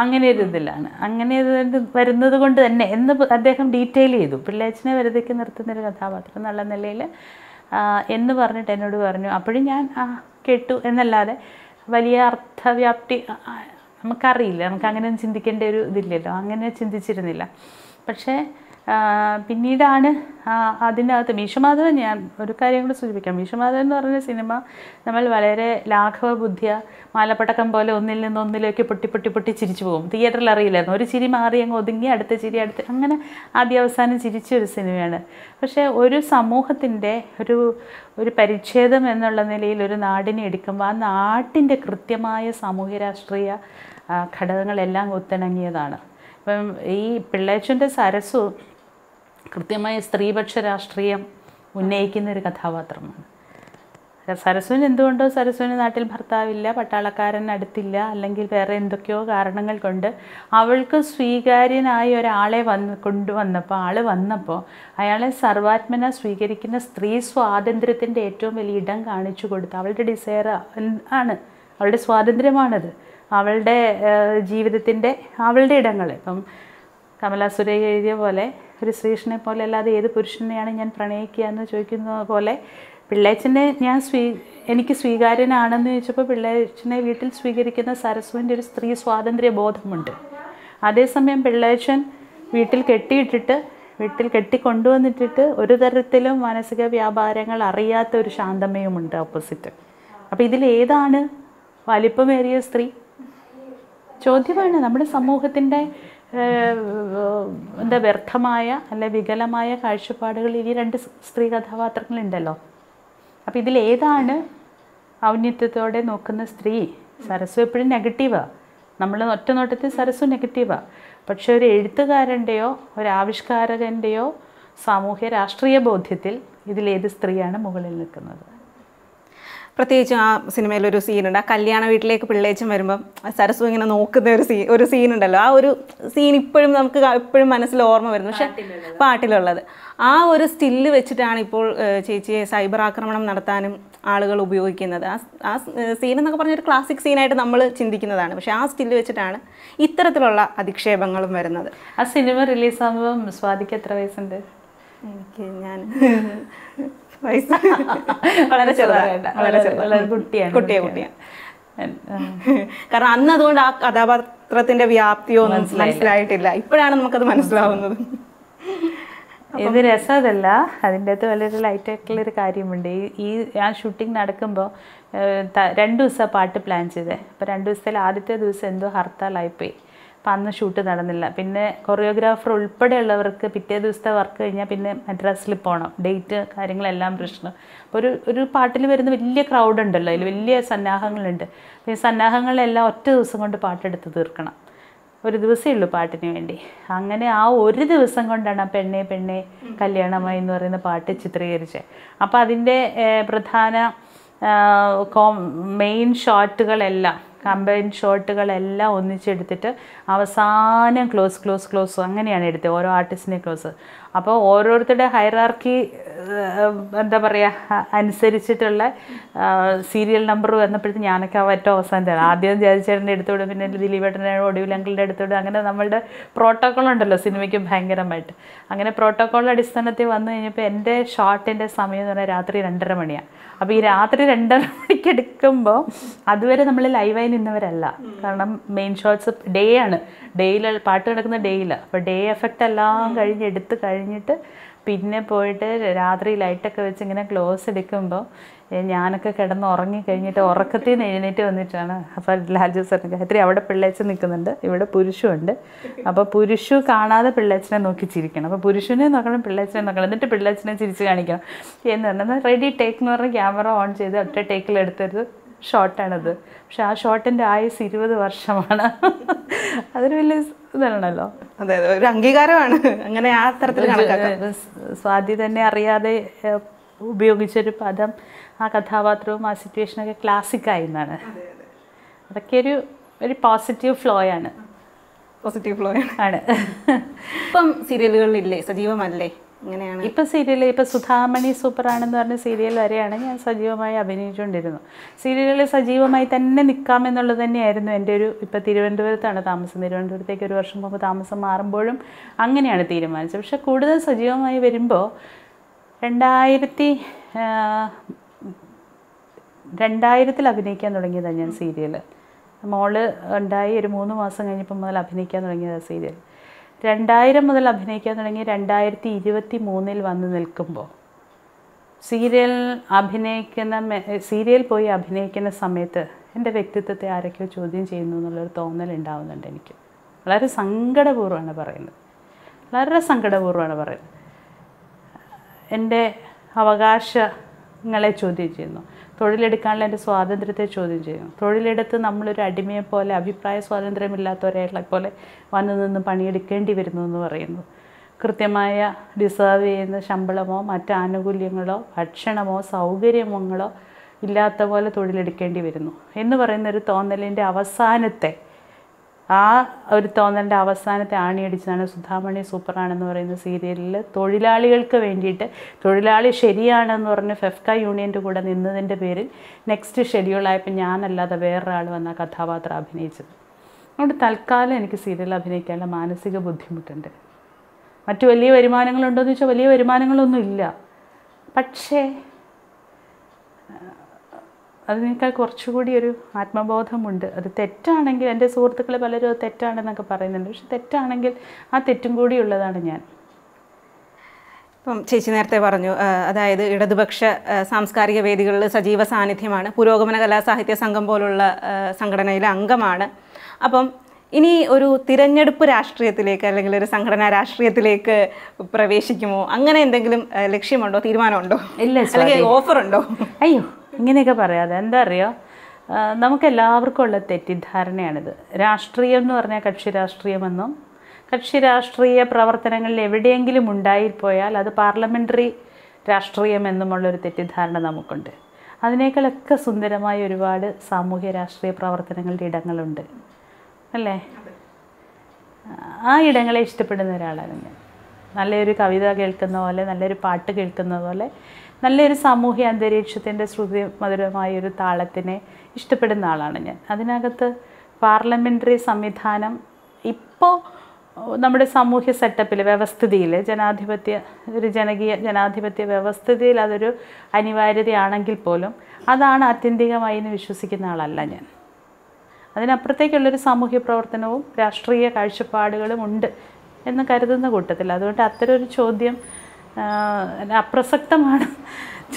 അങ്ങനെ ഒരു ഇതിലാണ്. അങ്ങനെ വരുന്നത് കൊണ്ട് തന്നെ എന്ന് അദ്ദേഹം ഡീറ്റെയിൽ ചെയ്തു. പിള്ളേച്ചനെ വരുതിക്ക് നിർത്തുന്ന ഒരു കഥാപാത്രം എന്നുള്ള നിലയിൽ എന്ന് പറഞ്ഞിട്ട് എന്നോട് പറഞ്ഞു അപ്പോഴും ഞാൻ കേട്ടു എന്നല്ലാതെ വലിയ അർത്ഥവ്യാപ്തി നമുക്കറിയില്ല. നമുക്ക് അങ്ങനെ ചിന്തിക്കേണ്ട ഒരു ഇതില്ലല്ലോ. അങ്ങനെ ചിന്തിച്ചിരുന്നില്ല. പക്ഷേ പിന്നീടാണ് അതിനകത്ത് മീശമാധവൻ ഞാൻ ഒരു കാര്യം കൂടി സൂചിപ്പിക്കാം. മീശമാധവൻ എന്ന് പറഞ്ഞ സിനിമ നമ്മൾ വളരെ ലാഘവ ബുദ്ധിയ മാലപ്പടക്കം പോലെ ഒന്നിൽ നിന്ന് ഒന്നിലേക്ക് പൊട്ടി പൊട്ടി പൊട്ടി ചിരിച്ചു പോകും. തിയേറ്ററിൽ അറിയില്ലായിരുന്നു. ഒരു ചിരി മാറി അങ്ങ് ഒതുങ്ങി അടുത്ത ചിരി അടുത്ത് അങ്ങനെ ആദ്യ അവസാനം ചിരിച്ച ഒരു സിനിമയാണ്. പക്ഷേ ഒരു സമൂഹത്തിന്റെ ഒരു ഒരു പരിച്ഛേദം എന്നുള്ള നിലയിൽ ഒരു നാടിനെ എടുക്കുമ്പോൾ ആ നാട്ടിന്റെ കൃത്യമായ സാമൂഹ്യ രാഷ്ട്രീയ ഘടകങ്ങളെല്ലാം ഒത്തിണങ്ങിയതാണ്. ഇപ്പം ഈ പിള്ളേച്ചന്റെ സരസു കൃത്യമായ സ്ത്രീപക്ഷ രാഷ്ട്രീയം ഉന്നയിക്കുന്ന ഒരു കഥാപാത്രമാണ്. സരസ്വൻ എന്തുകൊണ്ടോ സരസ്വന് നാട്ടിൽ ഭർത്താവില്ല പട്ടാളക്കാരൻ അടുത്തില്ല അല്ലെങ്കിൽ വേറെ എന്തൊക്കെയോ കാരണങ്ങൾ കൊണ്ട് അവൾക്ക് സ്വീകാര്യനായ ഒരാളെ വന്ന് കൊണ്ടുവന്നപ്പോൾ ആൾ വന്നപ്പോൾ അയാളെ സർവാത്മന സ്വീകരിക്കുന്ന സ്ത്രീ സ്വാതന്ത്ര്യത്തിന്റെ ഏറ്റവും വലിയ ഇടം കാണിച്ചു കൊടുത്തു. അവളുടെ ഡിസയർ ആണ്. അവളുടെ സ്വാതന്ത്ര്യമാണത്. അവളുടെ ജീവിതത്തിന്റെ അവളുടെ ഇടങ്ങൾ ഇപ്പം കമല സുരയ്യ എഴുതിയ പോലെ ഒരു ശ്രീകൃഷ്ണനെ പോലെ അല്ലാതെ ഏത് പുരുഷനെയാണ് ഞാൻ പ്രണയിക്കുക എന്ന് ചോദിക്കുന്ന പോലെ പിള്ളേച്ചനെ ഞാൻ സ്വീ എനിക്ക് സ്വീകാര്യനാണെന്ന് ചോദിച്ചപ്പോൾ പിള്ളേച്ചനെ വീട്ടിൽ സ്വീകരിക്കുന്ന സരസ്വന്റെ ഒരു സ്ത്രീ സ്വാതന്ത്ര്യ ബോധമുണ്ട്. അതേസമയം പിള്ളേച്ചൻ വീട്ടിൽ കെട്ടിയിട്ടിട്ട് വീട്ടിൽ കെട്ടിക്കൊണ്ടുവന്നിട്ടിട്ട് ഒരു തരത്തിലും മാനസിക വ്യാപാരങ്ങൾ അറിയാത്ത ഒരു ശാന്തമയുമുണ്ട് ഓപ്പോസിറ്റ് അപ്പോൾ ഇതിൽ ഏതാണ് വലിപ്പമേറിയ സ്ത്രീ? ചോദ്യമാണ് നമ്മുടെ സമൂഹത്തിന്റെ എന്താ വ്യർത്ഥമായ അല്ലെ വികലമായ കാഴ്ചപ്പാടുകളിൽ ഈ രണ്ട് സ്ത്രീ കഥാപാത്രങ്ങളുണ്ടല്ലോ. അപ്പോൾ ഇതിലേതാണ് ഔന്നിത്യത്തോടെ നോക്കുന്ന സ്ത്രീ? സരസ്വ എപ്പോഴും നെഗറ്റീവാണ് നമ്മൾ ഒറ്റ നോട്ടത്തിൽ സരസ്വ നെഗറ്റീവാണ് പക്ഷെ ഒരു എഴുത്തുകാരന്റെയോ ഒരു ആവിഷ്കാരകന്റെയോ സാമൂഹ്യ രാഷ്ട്രീയ ബോധ്യത്തിൽ ഇതിലേത് സ്ത്രീയാണ് മുകളിൽ നിൽക്കുന്നത്. പ്രത്യേകിച്ചും ആ സിനിമയിലൊരു സീനുണ്ട് ആ കല്യാണ വീട്ടിലേക്ക് പിള്ളേച്ചും വരുമ്പം സരസ്വ ഇങ്ങനെ നോക്കുന്ന ഒരു സീ ഒരു സീനുണ്ടല്ലോ ആ ഒരു സീൻ ഇപ്പോഴും നമുക്ക് എപ്പോഴും മനസ്സിൽ ഓർമ്മ വരുന്നു. പക്ഷെ പാട്ടിലുള്ളത്. ആ ഒരു സ്റ്റില്ല് വെച്ചിട്ടാണ് ഇപ്പോൾ ചേച്ചിയെ സൈബർ ആക്രമണം നടത്താനും ആളുകൾ ഉപയോഗിക്കുന്നത്. ആ ആ സീൻ എന്നൊക്കെ പറഞ്ഞൊരു ക്ലാസിക് സീനായിട്ട് നമ്മൾ ചിന്തിക്കുന്നതാണ്. പക്ഷേ ആ സ്റ്റില്ല് വെച്ചിട്ടാണ് ഇത്തരത്തിലുള്ള അധിക്ഷേപങ്ങളും വരുന്നത്. ആ സിനിമ റിലീസാകുമ്പോൾ സ്വാതിക്ക് എത്ര വയസ്സുണ്ട്? എനിക്ക് ഞാൻ വയസ്സ്. വളരെ ചെറുതാണ്. വളരെ ചെറുതാണ്. കുട്ടിയാണ് കുട്ടിയെ കുട്ടിയാണ്. കാരണം അന്ന് അതുകൊണ്ട് ആ കഥാപാത്രത്തിന്റെ വ്യാപ്തിയോ ഒന്നും മനസ്സിലായിട്ടില്ല. ഇപ്പോഴാണ് നമുക്കത് മനസ്സിലാവുന്നത്. ഇത് രസമതല്ല അതിന്റെ അകത്ത് വളരെ ഒരു കാര്യമുണ്ട്. ഈ ഞാൻ ആ ഷൂട്ടിംഗ് നടക്കുമ്പോൾ രണ്ട് ദിവസം പാട്ട് പ്ലാൻ ചെയ്തത് അപ്പോൾ രണ്ട് ദിവസത്തിൽ ആദ്യത്തെ ദിവസം എന്തോ ഹർത്താലായിപ്പോയി. അപ്പം അന്ന് ഷൂട്ട് നടന്നില്ല. പിന്നെ കൊറിയോഗ്രാഫർ ഉൾപ്പെടെയുള്ളവർക്ക് പിറ്റേ ദിവസത്തെ വർക്ക് കഴിഞ്ഞാൽ പിന്നെ മദ്രാസിൽ പോകണം ഡേറ്റ് കാര്യങ്ങളെല്ലാം പ്രശ്നം. അപ്പോൾ ഒരു ഒരു പാട്ടിൽ വരുന്ന വലിയ ക്രൗഡ് ഉണ്ടല്ലോ. അതിൽ വലിയ സന്നാഹങ്ങളുണ്ട്. അപ്പോൾ ഈ സന്നാഹങ്ങളെല്ലാം ഒറ്റ ദിവസം കൊണ്ട് പാട്ടെടുത്ത് തീർക്കണം. ഒരു ദിവസമേ ഉള്ളൂ പാട്ടിന് വേണ്ടി. അങ്ങനെ ആ ഒരു ദിവസം കൊണ്ടാണ് ആ പെണ്ണെ പെണ്ണെ കല്യാണമായി എന്ന് പറയുന്ന പാട്ട് ചിത്രീകരിച്ചത്. അപ്പോൾ അതിന്റെ പ്രധാന കോം മെയിൻ ഷോട്ടുകളെല്ലാം കമ്പൈൻ ഷോട്ടുകളെല്ലാം ഒന്നിച്ചെടുത്തിട്ട് അവസാനം ക്ലോസ് ക്ലോസ് ക്ലോസ് അങ്ങനെയാണ് എടുത്തത്. ഓരോ ആർട്ടിസ്റ്റിനെ ക്ലോസ്. അപ്പോൾ ഓരോരുത്തരുടെ ഹൈറാർക്കി എന്താ പറയുക അനുസരിച്ചിട്ടുള്ള സീരിയൽ നമ്പർ വന്നപ്പോഴത്തേക്ക് ഞാനൊക്കെ ആ ഏറ്റവും അവസാനത്താണ് ആദ്യം ജയചേട്ടന്റെ അടുത്തോട് പിന്നെ ദിലീപേട്ടന്റെ ഒടുവിൽ അങ്കിളിന്റെ അടുത്തോട് അങ്ങനെ നമ്മളുടെ പ്രോട്ടോക്കോൾ ഉണ്ടല്ലോ സിനിമയ്ക്ക് ഭയങ്കരമായിട്ട്. അങ്ങനെ പ്രോട്ടോക്കോൾ അടിസ്ഥാനത്തിൽ വന്നു കഴിഞ്ഞപ്പോൾ എന്റെ ഷോട്ടിന്റെ സമയം എന്ന് പറഞ്ഞാൽ രാത്രി രണ്ടര മണിയാണ്. അപ്പോൾ ഈ രാത്രി രണ്ടര മണിക്ക് എടുക്കുമ്പോൾ അതുവരെ നമ്മൾ ലൈവായി നിന്നവരല്ല. കാരണം മെയിൻ ഷോട്ട്സ് ഡേ ആണ്. ഡേയിൽ പാട്ട് കിടക്കുന്ന ഡേയിൽ അപ്പോൾ ഡേ എഫക്റ്റ് എല്ലാം കഴിഞ്ഞ് എടുത്ത് കഴിഞ്ഞിട്ട് പിന്നെ പോയിട്ട് രാത്രി ലൈറ്റൊക്കെ വെച്ച് ഇങ്ങനെ ക്ലോസ് എടുക്കുമ്പോൾ ഞാനൊക്കെ കിടന്ന് ഉറങ്ങി കഴിഞ്ഞിട്ട് ഉറക്കത്തിൽ നിന്ന് എഴുന്നേറ്റ് വന്നിട്ടാണ്. അപ്പോൾ ലാൽജു സാറിന് ഗായത്രി അവിടെ പിള്ളേച്ചൻ നിൽക്കുന്നുണ്ട്. ഇവിടെ പുരുഷുണ്ട് അപ്പോൾ പുരുഷു കാണാതെ പിള്ളേച്ചനെ നോക്കി ചിരിക്കണം. അപ്പോൾ പുരുഷനെ നോക്കണം പിള്ളേച്ചനെ നോക്കണം. എന്നിട്ട് പിള്ളേച്ചനെ ചിരിച്ച് കാണിക്കണം. എന്ന് പറഞ്ഞാൽ റെഡി ടേക്ക് എന്ന് പറഞ്ഞ് ക്യാമറ ഓൺ ചെയ്ത് ഒറ്റ ടേക്കിൽ എടുത്തൊരു ഷോട്ടാണത് പക്ഷെ ആ ഷോട്ടിന്റെ ആയുസ് ഇരുപത് വർഷമാണ്. അതൊരു വലിയ ഇതാണല്ലോ. അതെ ഒരു അംഗീകാരമാണ്. അങ്ങനെ ആ തരത്തിൽ സ്വാതി തന്നെ അറിയാതെ ഉപയോഗിച്ചൊരു പദം ആ കഥാപാത്രവും ആ സിറ്റുവേഷനൊക്കെ ക്ലാസിക്കായി എന്നാണ്. അതൊക്കെ ഒരു ഒരു പോസിറ്റീവ് ഫ്ലോ ആണ്. പോസിറ്റീവ് ഫ്ലോ ആണ്. ഇപ്പം സീരിയലുകളിലില്ലേ സജീവമല്ലേ? ഇങ്ങനെയാണ്. ഇപ്പം സീരിയൽ ഇപ്പം സുധാമണി സൂപ്പറാണെന്ന് പറഞ്ഞ സീരിയൽ വരെയാണ് ഞാൻ സജീവമായി അഭിനയിച്ചുകൊണ്ടിരുന്നു സീരിയലുകളിൽ സജീവമായി തന്നെ നിൽക്കാമെന്നുള്ളത് തന്നെയായിരുന്നു എന്റെ ഒരു ഇപ്പം തിരുവനന്തപുരത്താണ് താമസം. തിരുവനന്തപുരത്തേക്ക് ഒരു വർഷം മുമ്പ് താമസം മാറുമ്പോഴും അങ്ങനെയാണ് തീരുമാനിച്ചത്. പക്ഷെ കൂടുതൽ സജീവമായി വരുമ്പോൾ രണ്ടായിരത്തി രണ്ടായിരത്തിൽ അഭിനയിക്കാൻ തുടങ്ങിയതാണ് ഞാൻ സീരിയൽ മോൾ ഉണ്ടായി ഒരു മൂന്ന് മാസം കഴിഞ്ഞപ്പോൾ മുതൽ അഭിനയിക്കാൻ തുടങ്ങിയതാണ് സീരിയൽ രണ്ടായിരം മുതൽ അഭിനയിക്കാൻ തുടങ്ങി രണ്ടായിരത്തി ഇരുപത്തി മൂന്നിൽ വന്ന് നിൽക്കുമ്പോൾ സീരിയൽ അഭിനയിക്കുന്ന സീരിയൽ പോയി അഭിനയിക്കുന്ന സമയത്ത് എന്റെ വ്യക്തിത്വത്തെ ആരൊക്കെയോ ചോദ്യം ചെയ്യുന്നു എന്നുള്ളൊരു തോന്നൽ ഉണ്ടാവുന്നുണ്ട് എനിക്ക്. വളരെ സങ്കടപൂർവമാണ് പറയുന്നത്. വളരെ സങ്കടപൂർവമാണ് പറയുന്നത്. എന്റെ അവകാശങ്ങളെ ചോദ്യം ചെയ്യുന്നു. തൊഴിലെടുക്കാനുള്ള എന്റെ സ്വാതന്ത്ര്യത്തെ ചോദ്യം ചെയ്യും. തൊഴിലെടുത്ത് നമ്മളൊരു അടിമയെ പോലെ അഭിപ്രായ സ്വാതന്ത്ര്യമില്ലാത്തവരെ പോലെ വന്നു നിന്ന് പണിയെടുക്കേണ്ടി വരുന്നു എന്ന് പറയുന്നു. കൃത്യമായ ഡിസേർവ് ചെയ്യുന്ന ശമ്പളമോ മറ്റ് ആനുകൂല്യങ്ങളോ ഭക്ഷണമോ സൗകര്യങ്ങളോ ഇല്ലാത്ത പോലെ തൊഴിലെടുക്കേണ്ടി വരുന്നു. എന്ന് പറയുന്ന ഒരു തോന്നലിന്റെ അവസാനത്തെ ആ ഒരു തോന്നലിന്റെ അവസാനത്തെ ആണിയടിച്ചതാണ് സുധാമണി സൂപ്പറാണെന്ന് പറയുന്ന സീരിയലിൽ തൊഴിലാളികൾക്ക് വേണ്ടിയിട്ട് തൊഴിലാളി ശരിയാണെന്ന് പറഞ്ഞ് ഫെഫ്ക യൂണിയന്റെ കൂടെ നിന്നതിന്റെ പേരിൽ നെക്സ്റ്റ് ഷെഡ്യൂളായപ്പോൾ ഞാനല്ലാതെ വേറൊരാൾ വന്ന കഥാപാത്രം അഭിനയിച്ചത്. അതുകൊണ്ട് തൽക്കാലം എനിക്ക് സീരിയൽ അഭിനയിക്കാനുള്ള മാനസിക ബുദ്ധിമുട്ടുണ്ട്. മറ്റു വലിയ വരുമാനങ്ങളുണ്ടോ എന്ന് ചോദിച്ചാൽ വലിയ വരുമാനങ്ങളൊന്നും ഇല്ല. പക്ഷേ അതിനേക്കാൾ കുറച്ചുകൂടി ഒരു ആത്മബോധമുണ്ട്. അത് തെറ്റാണെങ്കിൽ എന്റെ സുഹൃത്തുക്കൾ പലരും അത് തെറ്റാണെന്നൊക്കെ പറയുന്നുണ്ട്. പക്ഷെ തെറ്റാണെങ്കിൽ ആ തെറ്റും കൂടി ഉള്ളതാണ് ഞാൻ. ഇപ്പം ചേച്ചി നേരത്തെ പറഞ്ഞു അതായത് ഇടതുപക്ഷ സാംസ്കാരിക വേദികളിൽ സജീവ സാന്നിധ്യമാണ് പുരോഗമന കലാസാഹിത്യ സംഘം പോലുള്ള സംഘടനയിലെ അംഗമാണ്. അപ്പം ഇനി ഒരു തിരഞ്ഞെടുപ്പ് രാഷ്ട്രീയത്തിലേക്ക് അല്ലെങ്കിൽ ഒരു സംഘടനാ രാഷ്ട്രീയത്തിലേക്ക് പ്രവേശിക്കുമോ? അങ്ങനെ എന്തെങ്കിലും ലക്ഷ്യമുണ്ടോ? തീരുമാനമുണ്ടോ? ഇല്ല അല്ലെങ്കിൽ ഓഫറുണ്ടോ അയ്യോ ഇങ്ങനെയൊക്കെ പറയാതെ. എന്താ അറിയോ? നമുക്കെല്ലാവർക്കും ഉള്ള തെറ്റിദ്ധാരണയാണിത്. രാഷ്ട്രീയം എന്ന് പറഞ്ഞാൽ കക്ഷി രാഷ്ട്രീയമെന്നും കക്ഷി രാഷ്ട്രീയ പ്രവർത്തനങ്ങളിൽ എവിടെയെങ്കിലും ഉണ്ടായിപ്പോയാൽ അത് പാർലമെന്ററി രാഷ്ട്രീയമെന്നുമുള്ളൊരു തെറ്റിദ്ധാരണ നമുക്കുണ്ട്. അതിനേക്കാളൊക്കെ സുന്ദരമായ ഒരുപാട് സാമൂഹ്യ രാഷ്ട്രീയ പ്രവർത്തനങ്ങളുടെ ഇടങ്ങളുണ്ട്. അല്ലേ? ആ ഇടങ്ങളെ ഇഷ്ടപ്പെടുന്ന ഒരാളാണ് ഞാൻ. നല്ലൊരു കവിത കേൾക്കുന്ന പോലെ നല്ലൊരു പാട്ട് കേൾക്കുന്ന പോലെ നല്ലൊരു സാമൂഹ്യ അന്തരീക്ഷത്തിന്റെ ശ്രുതി മധുരമായ ഒരു താളത്തിനെ ഇഷ്ടപ്പെടുന്ന ആളാണ് ഞാൻ. അതിനകത്ത് പാർലമെന്ററി സംവിധാനം ഇപ്പോൾ നമ്മുടെ സാമൂഹ്യ സെറ്റപ്പിൽ വ്യവസ്ഥിതിയിൽ ജനാധിപത്യ ഒരു ജനകീയ ജനാധിപത്യ വ്യവസ്ഥിതിയിൽ അതൊരു അനിവാര്യതയാണെങ്കിൽ പോലും അതാണ് ആത്യന്തികമായി എന്ന് വിശ്വസിക്കുന്ന ആളല്ല ഞാൻ. അതിനപ്പുറത്തേക്കുള്ളൊരു സാമൂഹ്യ പ്രവർത്തനവും രാഷ്ട്രീയ കാഴ്ചപ്പാടുകളും ഉണ്ട് എന്ന് കരുതുന്ന കൂട്ടത്തിൽ അതുകൊണ്ട് അത്തരം ഒരു ചോദ്യം അപ്രസക്തമാണ്.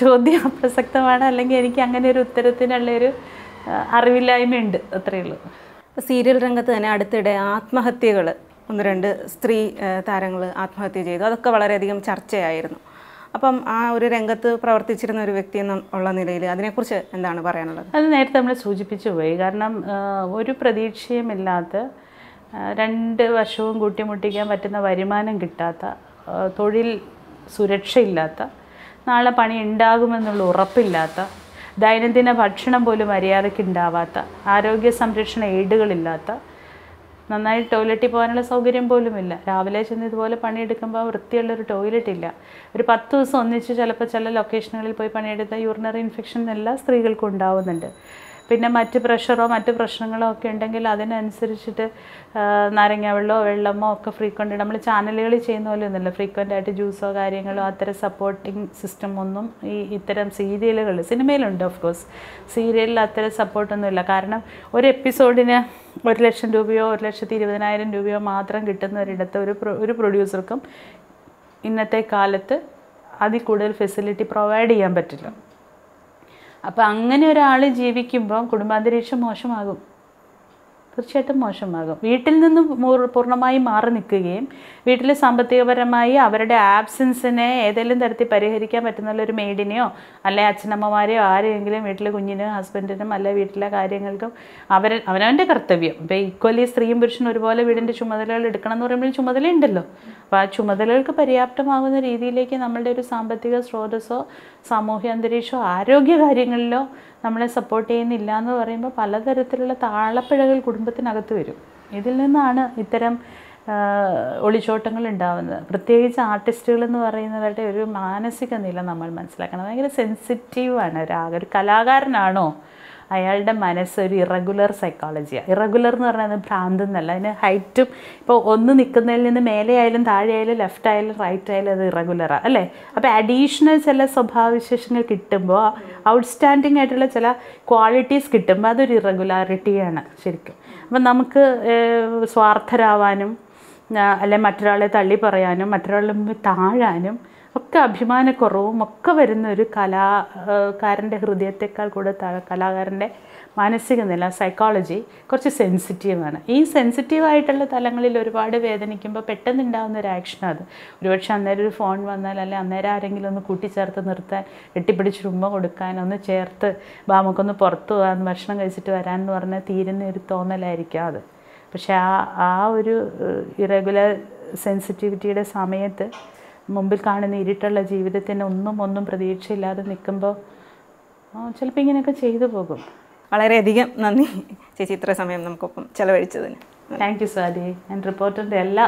ചോദ്യം അപ്രസക്തമാണ്. അല്ലെങ്കിൽ എനിക്ക് അങ്ങനെ ഒരു ഉത്തരത്തിനുള്ളൊരു അറിവില്ലായ്മയുണ്ട്. അത്രയേ ഉള്ളൂ. സീരിയൽ രംഗത്ത് തന്നെ അടുത്തിടെ ആത്മഹത്യകൾ ഒന്ന് രണ്ട് സ്ത്രീ താരങ്ങൾ ആത്മഹത്യ ചെയ്തു. അതൊക്കെ വളരെയധികം ചർച്ചയായിരുന്നു. അപ്പം ആ ഒരു രംഗത്ത് പ്രവർത്തിച്ചിരുന്ന ഒരു വ്യക്തി എന്നുള്ള നിലയിൽ അതിനെക്കുറിച്ച് എന്താണ് പറയാനുള്ളത്? അത് നേരത്തെ നമ്മൾ സൂചിപ്പിച്ചു പോയി. കാരണം ഒരു പ്രതീക്ഷയുമില്ലാത്ത രണ്ട് വർഷവും കൂട്ടിമുട്ടിക്കാൻ പറ്റുന്ന വരുമാനം കിട്ടാത്ത തൊഴിൽ സുരക്ഷയില്ലാത്ത നാളെ പണി ഉണ്ടാകുമെന്നുള്ള ഉറപ്പില്ലാത്ത ദൈനംദിന ഭക്ഷണം പോലും മര്യാദയ്ക്ക് ഉണ്ടാവാത്ത ആരോഗ്യ സംരക്ഷണ എയ്ഡുകളില്ലാത്ത നന്നായി ടോയ്ലറ്റിൽ പോകാനുള്ള സൗകര്യം ഇല്ല. രാവിലെ ചെന്ന് ഇതുപോലെ പണിയെടുക്കുമ്പോൾ വൃത്തിയുള്ളൊരു ടോയ്ലറ്റ് ഇല്ല. ഒരു പത്ത് ദിവസം ഒന്നിച്ച് ചിലപ്പോൾ ചില ലൊക്കേഷനുകളിൽ പോയി പണിയെടുത്താൽ യൂറിനറി ഇൻഫെക്ഷൻ എല്ലാ സ്ത്രീകൾക്കും ഉണ്ടാവുന്നുണ്ട്. പിന്നെ മറ്റ് പ്രഷറോ മറ്റ് പ്രശ്നങ്ങളോ ഒക്കെ ഉണ്ടെങ്കിൽ അതിനനുസരിച്ചിട്ട് നാരങ്ങ വെള്ളമോ വെള്ളമോ ഒക്കെ ഫ്രീക്വന്റ് നമ്മൾ ചാനലുകളിൽ ചെയ്യുന്ന പോലെ ഒന്നുമില്ല. ഫ്രീക്വന്റ് ആയിട്ട് ജ്യൂസോ കാര്യങ്ങളോ അത്തരം സപ്പോർട്ടിങ് സിസ്റ്റം ഒന്നും ഈ ഇത്തരം സീരിയലുകൾ സിനിമയിലുണ്ട് ഓഫ് കോഴ്സ് സീരിയലിൽ അത്തരം സപ്പോർട്ടൊന്നുമില്ല കാരണം ഒരു എപ്പിസോഡിന് ഒരു ലക്ഷം രൂപയോ ഒരു ലക്ഷത്തി ഇരുപതിനായിരം രൂപയോ മാത്രം കിട്ടുന്ന ഒരിടത്ത് ഒരു ഒരു പ്രൊഡ്യൂസർക്കും ഇന്നത്തെ കാലത്ത് അതിൽ കൂടുതൽ ഫെസിലിറ്റി പ്രൊവൈഡ് ചെയ്യാൻ പറ്റില്ല. അപ്പോൾ അങ്ങനെ ഒരാൾ ജീവിക്കുമ്പോൾ കുടുംബാന്തരീക്ഷം മോശമാകും. തീർച്ചയായിട്ടും മോശമാകും. വീട്ടിൽ നിന്ന് പൂർണമായി മാറി നിൽക്കുകയും വീട്ടിൽ സാമ്പത്തികപരമായി അവരുടെ ആബ്സൻസിനെ ഏതെങ്കിലും തരത്തിൽ പരിഹരിക്കാൻ പറ്റുന്ന ഒരു മെയ്ഡിനെയോ അല്ലെ അച്ഛനമ്മമാരെയോ ആരെയെങ്കിലും വീട്ടിലെ കുഞ്ഞിനും ഹസ്ബൻഡിനും അല്ലെ വീട്ടിലെ കാര്യങ്ങൾക്കും അവർ അവനവന്റെ കർത്തവ്യം. ഇപ്പോൾ ഈക്വലി സ്ത്രീയും പുരുഷനും ഒരുപോലെ വീടിന്റെ ചുമതലകൾ എടുക്കണം എന്ന് പറയുമ്പോൾ ചുമതലയുണ്ടല്ലോ. അപ്പോൾ ആ ചുമതലകൾക്ക് പര്യാപ്തമാകുന്ന രീതിയിലേക്ക് നമ്മളുടെ ഒരു സാമ്പത്തിക സ്രോതസ്സോ സാമൂഹ്യ അന്തരീക്ഷമോ ആരോഗ്യ കാര്യങ്ങളിലോ നമ്മളെ സപ്പോർട്ട് ചെയ്യുന്നില്ല എന്ന് പറയുമ്പോൾ പലതരത്തിലുള്ള താളപ്പിഴകൾ കുടുംബത്തിനകത്ത് വരും. ഇതിൽ നിന്നാണ് ഇത്തരം ഒളിച്ചോട്ടങ്ങൾ ഉണ്ടാവുന്നത്. പ്രത്യേകിച്ച് ആർട്ടിസ്റ്റുകൾ എന്ന് പറയുന്നവരുടെ ഒരു മാനസിക നില നമ്മൾ മനസ്സിലാക്കണം. ഭയങ്കര സെൻസിറ്റീവാണ് ഒരാകെ ഒരു കലാകാരനാണോ അയാളുടെ മനസ്സ് ഒരു ഇറഗുലർ സൈക്കോളജിയാണ് ഇറഗുലർ എന്ന് പറഞ്ഞാൽ ഭ്രാന്ത് എന്നല്ല. അതിന് ഹൈറ്റും ഇപ്പോൾ ഒന്ന് നിൽക്കുന്നതിൽ നിന്ന് മേലെ ആയാലും താഴെ ആയാലും ലെഫ്റ്റ് ആയാലും റൈറ്റ് ആയാലും അത് ഇറഗുലറാണ് അല്ലേ? അപ്പോൾ അഡീഷണൽ ചില സ്വഭാവവിശേഷങ്ങൾ കിട്ടുമ്പോൾ ഔട്ട്സ്റ്റാൻഡിങ് ആയിട്ടുള്ള ചില ക്വാളിറ്റീസ് കിട്ടുമ്പോൾ അതൊരു ഇറഗുലാരിറ്റിയാണ് ശരിക്കും. അപ്പം നമുക്ക് സ്വാർത്ഥരാവാനും അല്ലെ മറ്റൊരാളെ തള്ളി പറയാനും മറ്റൊരാളുടെ മുമ്പിൽ താഴാനും ഒക്കെ അഭിമാനക്കുറവും ഒക്കെ വരുന്ന ഒരു കലാകാരന്റെ ഹൃദയത്തെക്കാൾ ത- കലാകാരന്റെ മാനസിക നില സൈക്കോളജി കുറച്ച് സെൻസിറ്റീവാണ് ഈ സെൻസിറ്റീവ് ആയിട്ടുള്ള തലങ്ങളിൽ ഒരുപാട് വേദനിക്കുമ്പോൾ പെട്ടെന്ന് ഉണ്ടാകുന്ന ഒരു ആക്ഷനാണ് അത്. ഒരുപക്ഷെ അന്നേരം ഒരു ഫോൺ വന്നാൽ അല്ലെങ്കിൽ അന്നേരം ആരെങ്കിലും ഒന്ന് കൂട്ടിച്ചേർത്ത് നിർത്താൻ എട്ടിപ്പിടിച്ച് ഉമ്മ കൊടുക്കാൻ ഒന്ന് ചേർത്ത് ബാ നമുക്കൊന്ന് പുറത്ത് പോകാൻ ഭക്ഷണം കഴിച്ചിട്ട് വരാൻ എന്ന് പറഞ്ഞാൽ തീരുന്ന ഒരു തോന്നലായിരിക്കും അത്. പക്ഷേ ആ ആ ഒരു ഇറഗുലർ സെൻസിറ്റിവിറ്റിയുടെ സമയത്ത് മുമ്പിൽ കാണുന്ന ഇരുട്ടുള്ള ജീവിതത്തിന് ഒന്നും ഒന്നും പ്രതീക്ഷയില്ലാതെ നിൽക്കുമ്പോൾ ചിലപ്പോൾ ഇങ്ങനെയൊക്കെ ചെയ്തു പോകും. വളരെയധികം നന്ദി. ചേച്ചി ഇത്ര സമയം നമുക്കൊപ്പം ചെലവഴിച്ചതിന്. താങ്ക് യു സ്വാതി ഞാൻ റിപ്പോർട്ടറിന്റെ എല്ലാ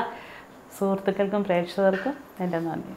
സുഹൃത്തുക്കൾക്കും പ്രേക്ഷകർക്കും എന്റെ നന്ദി.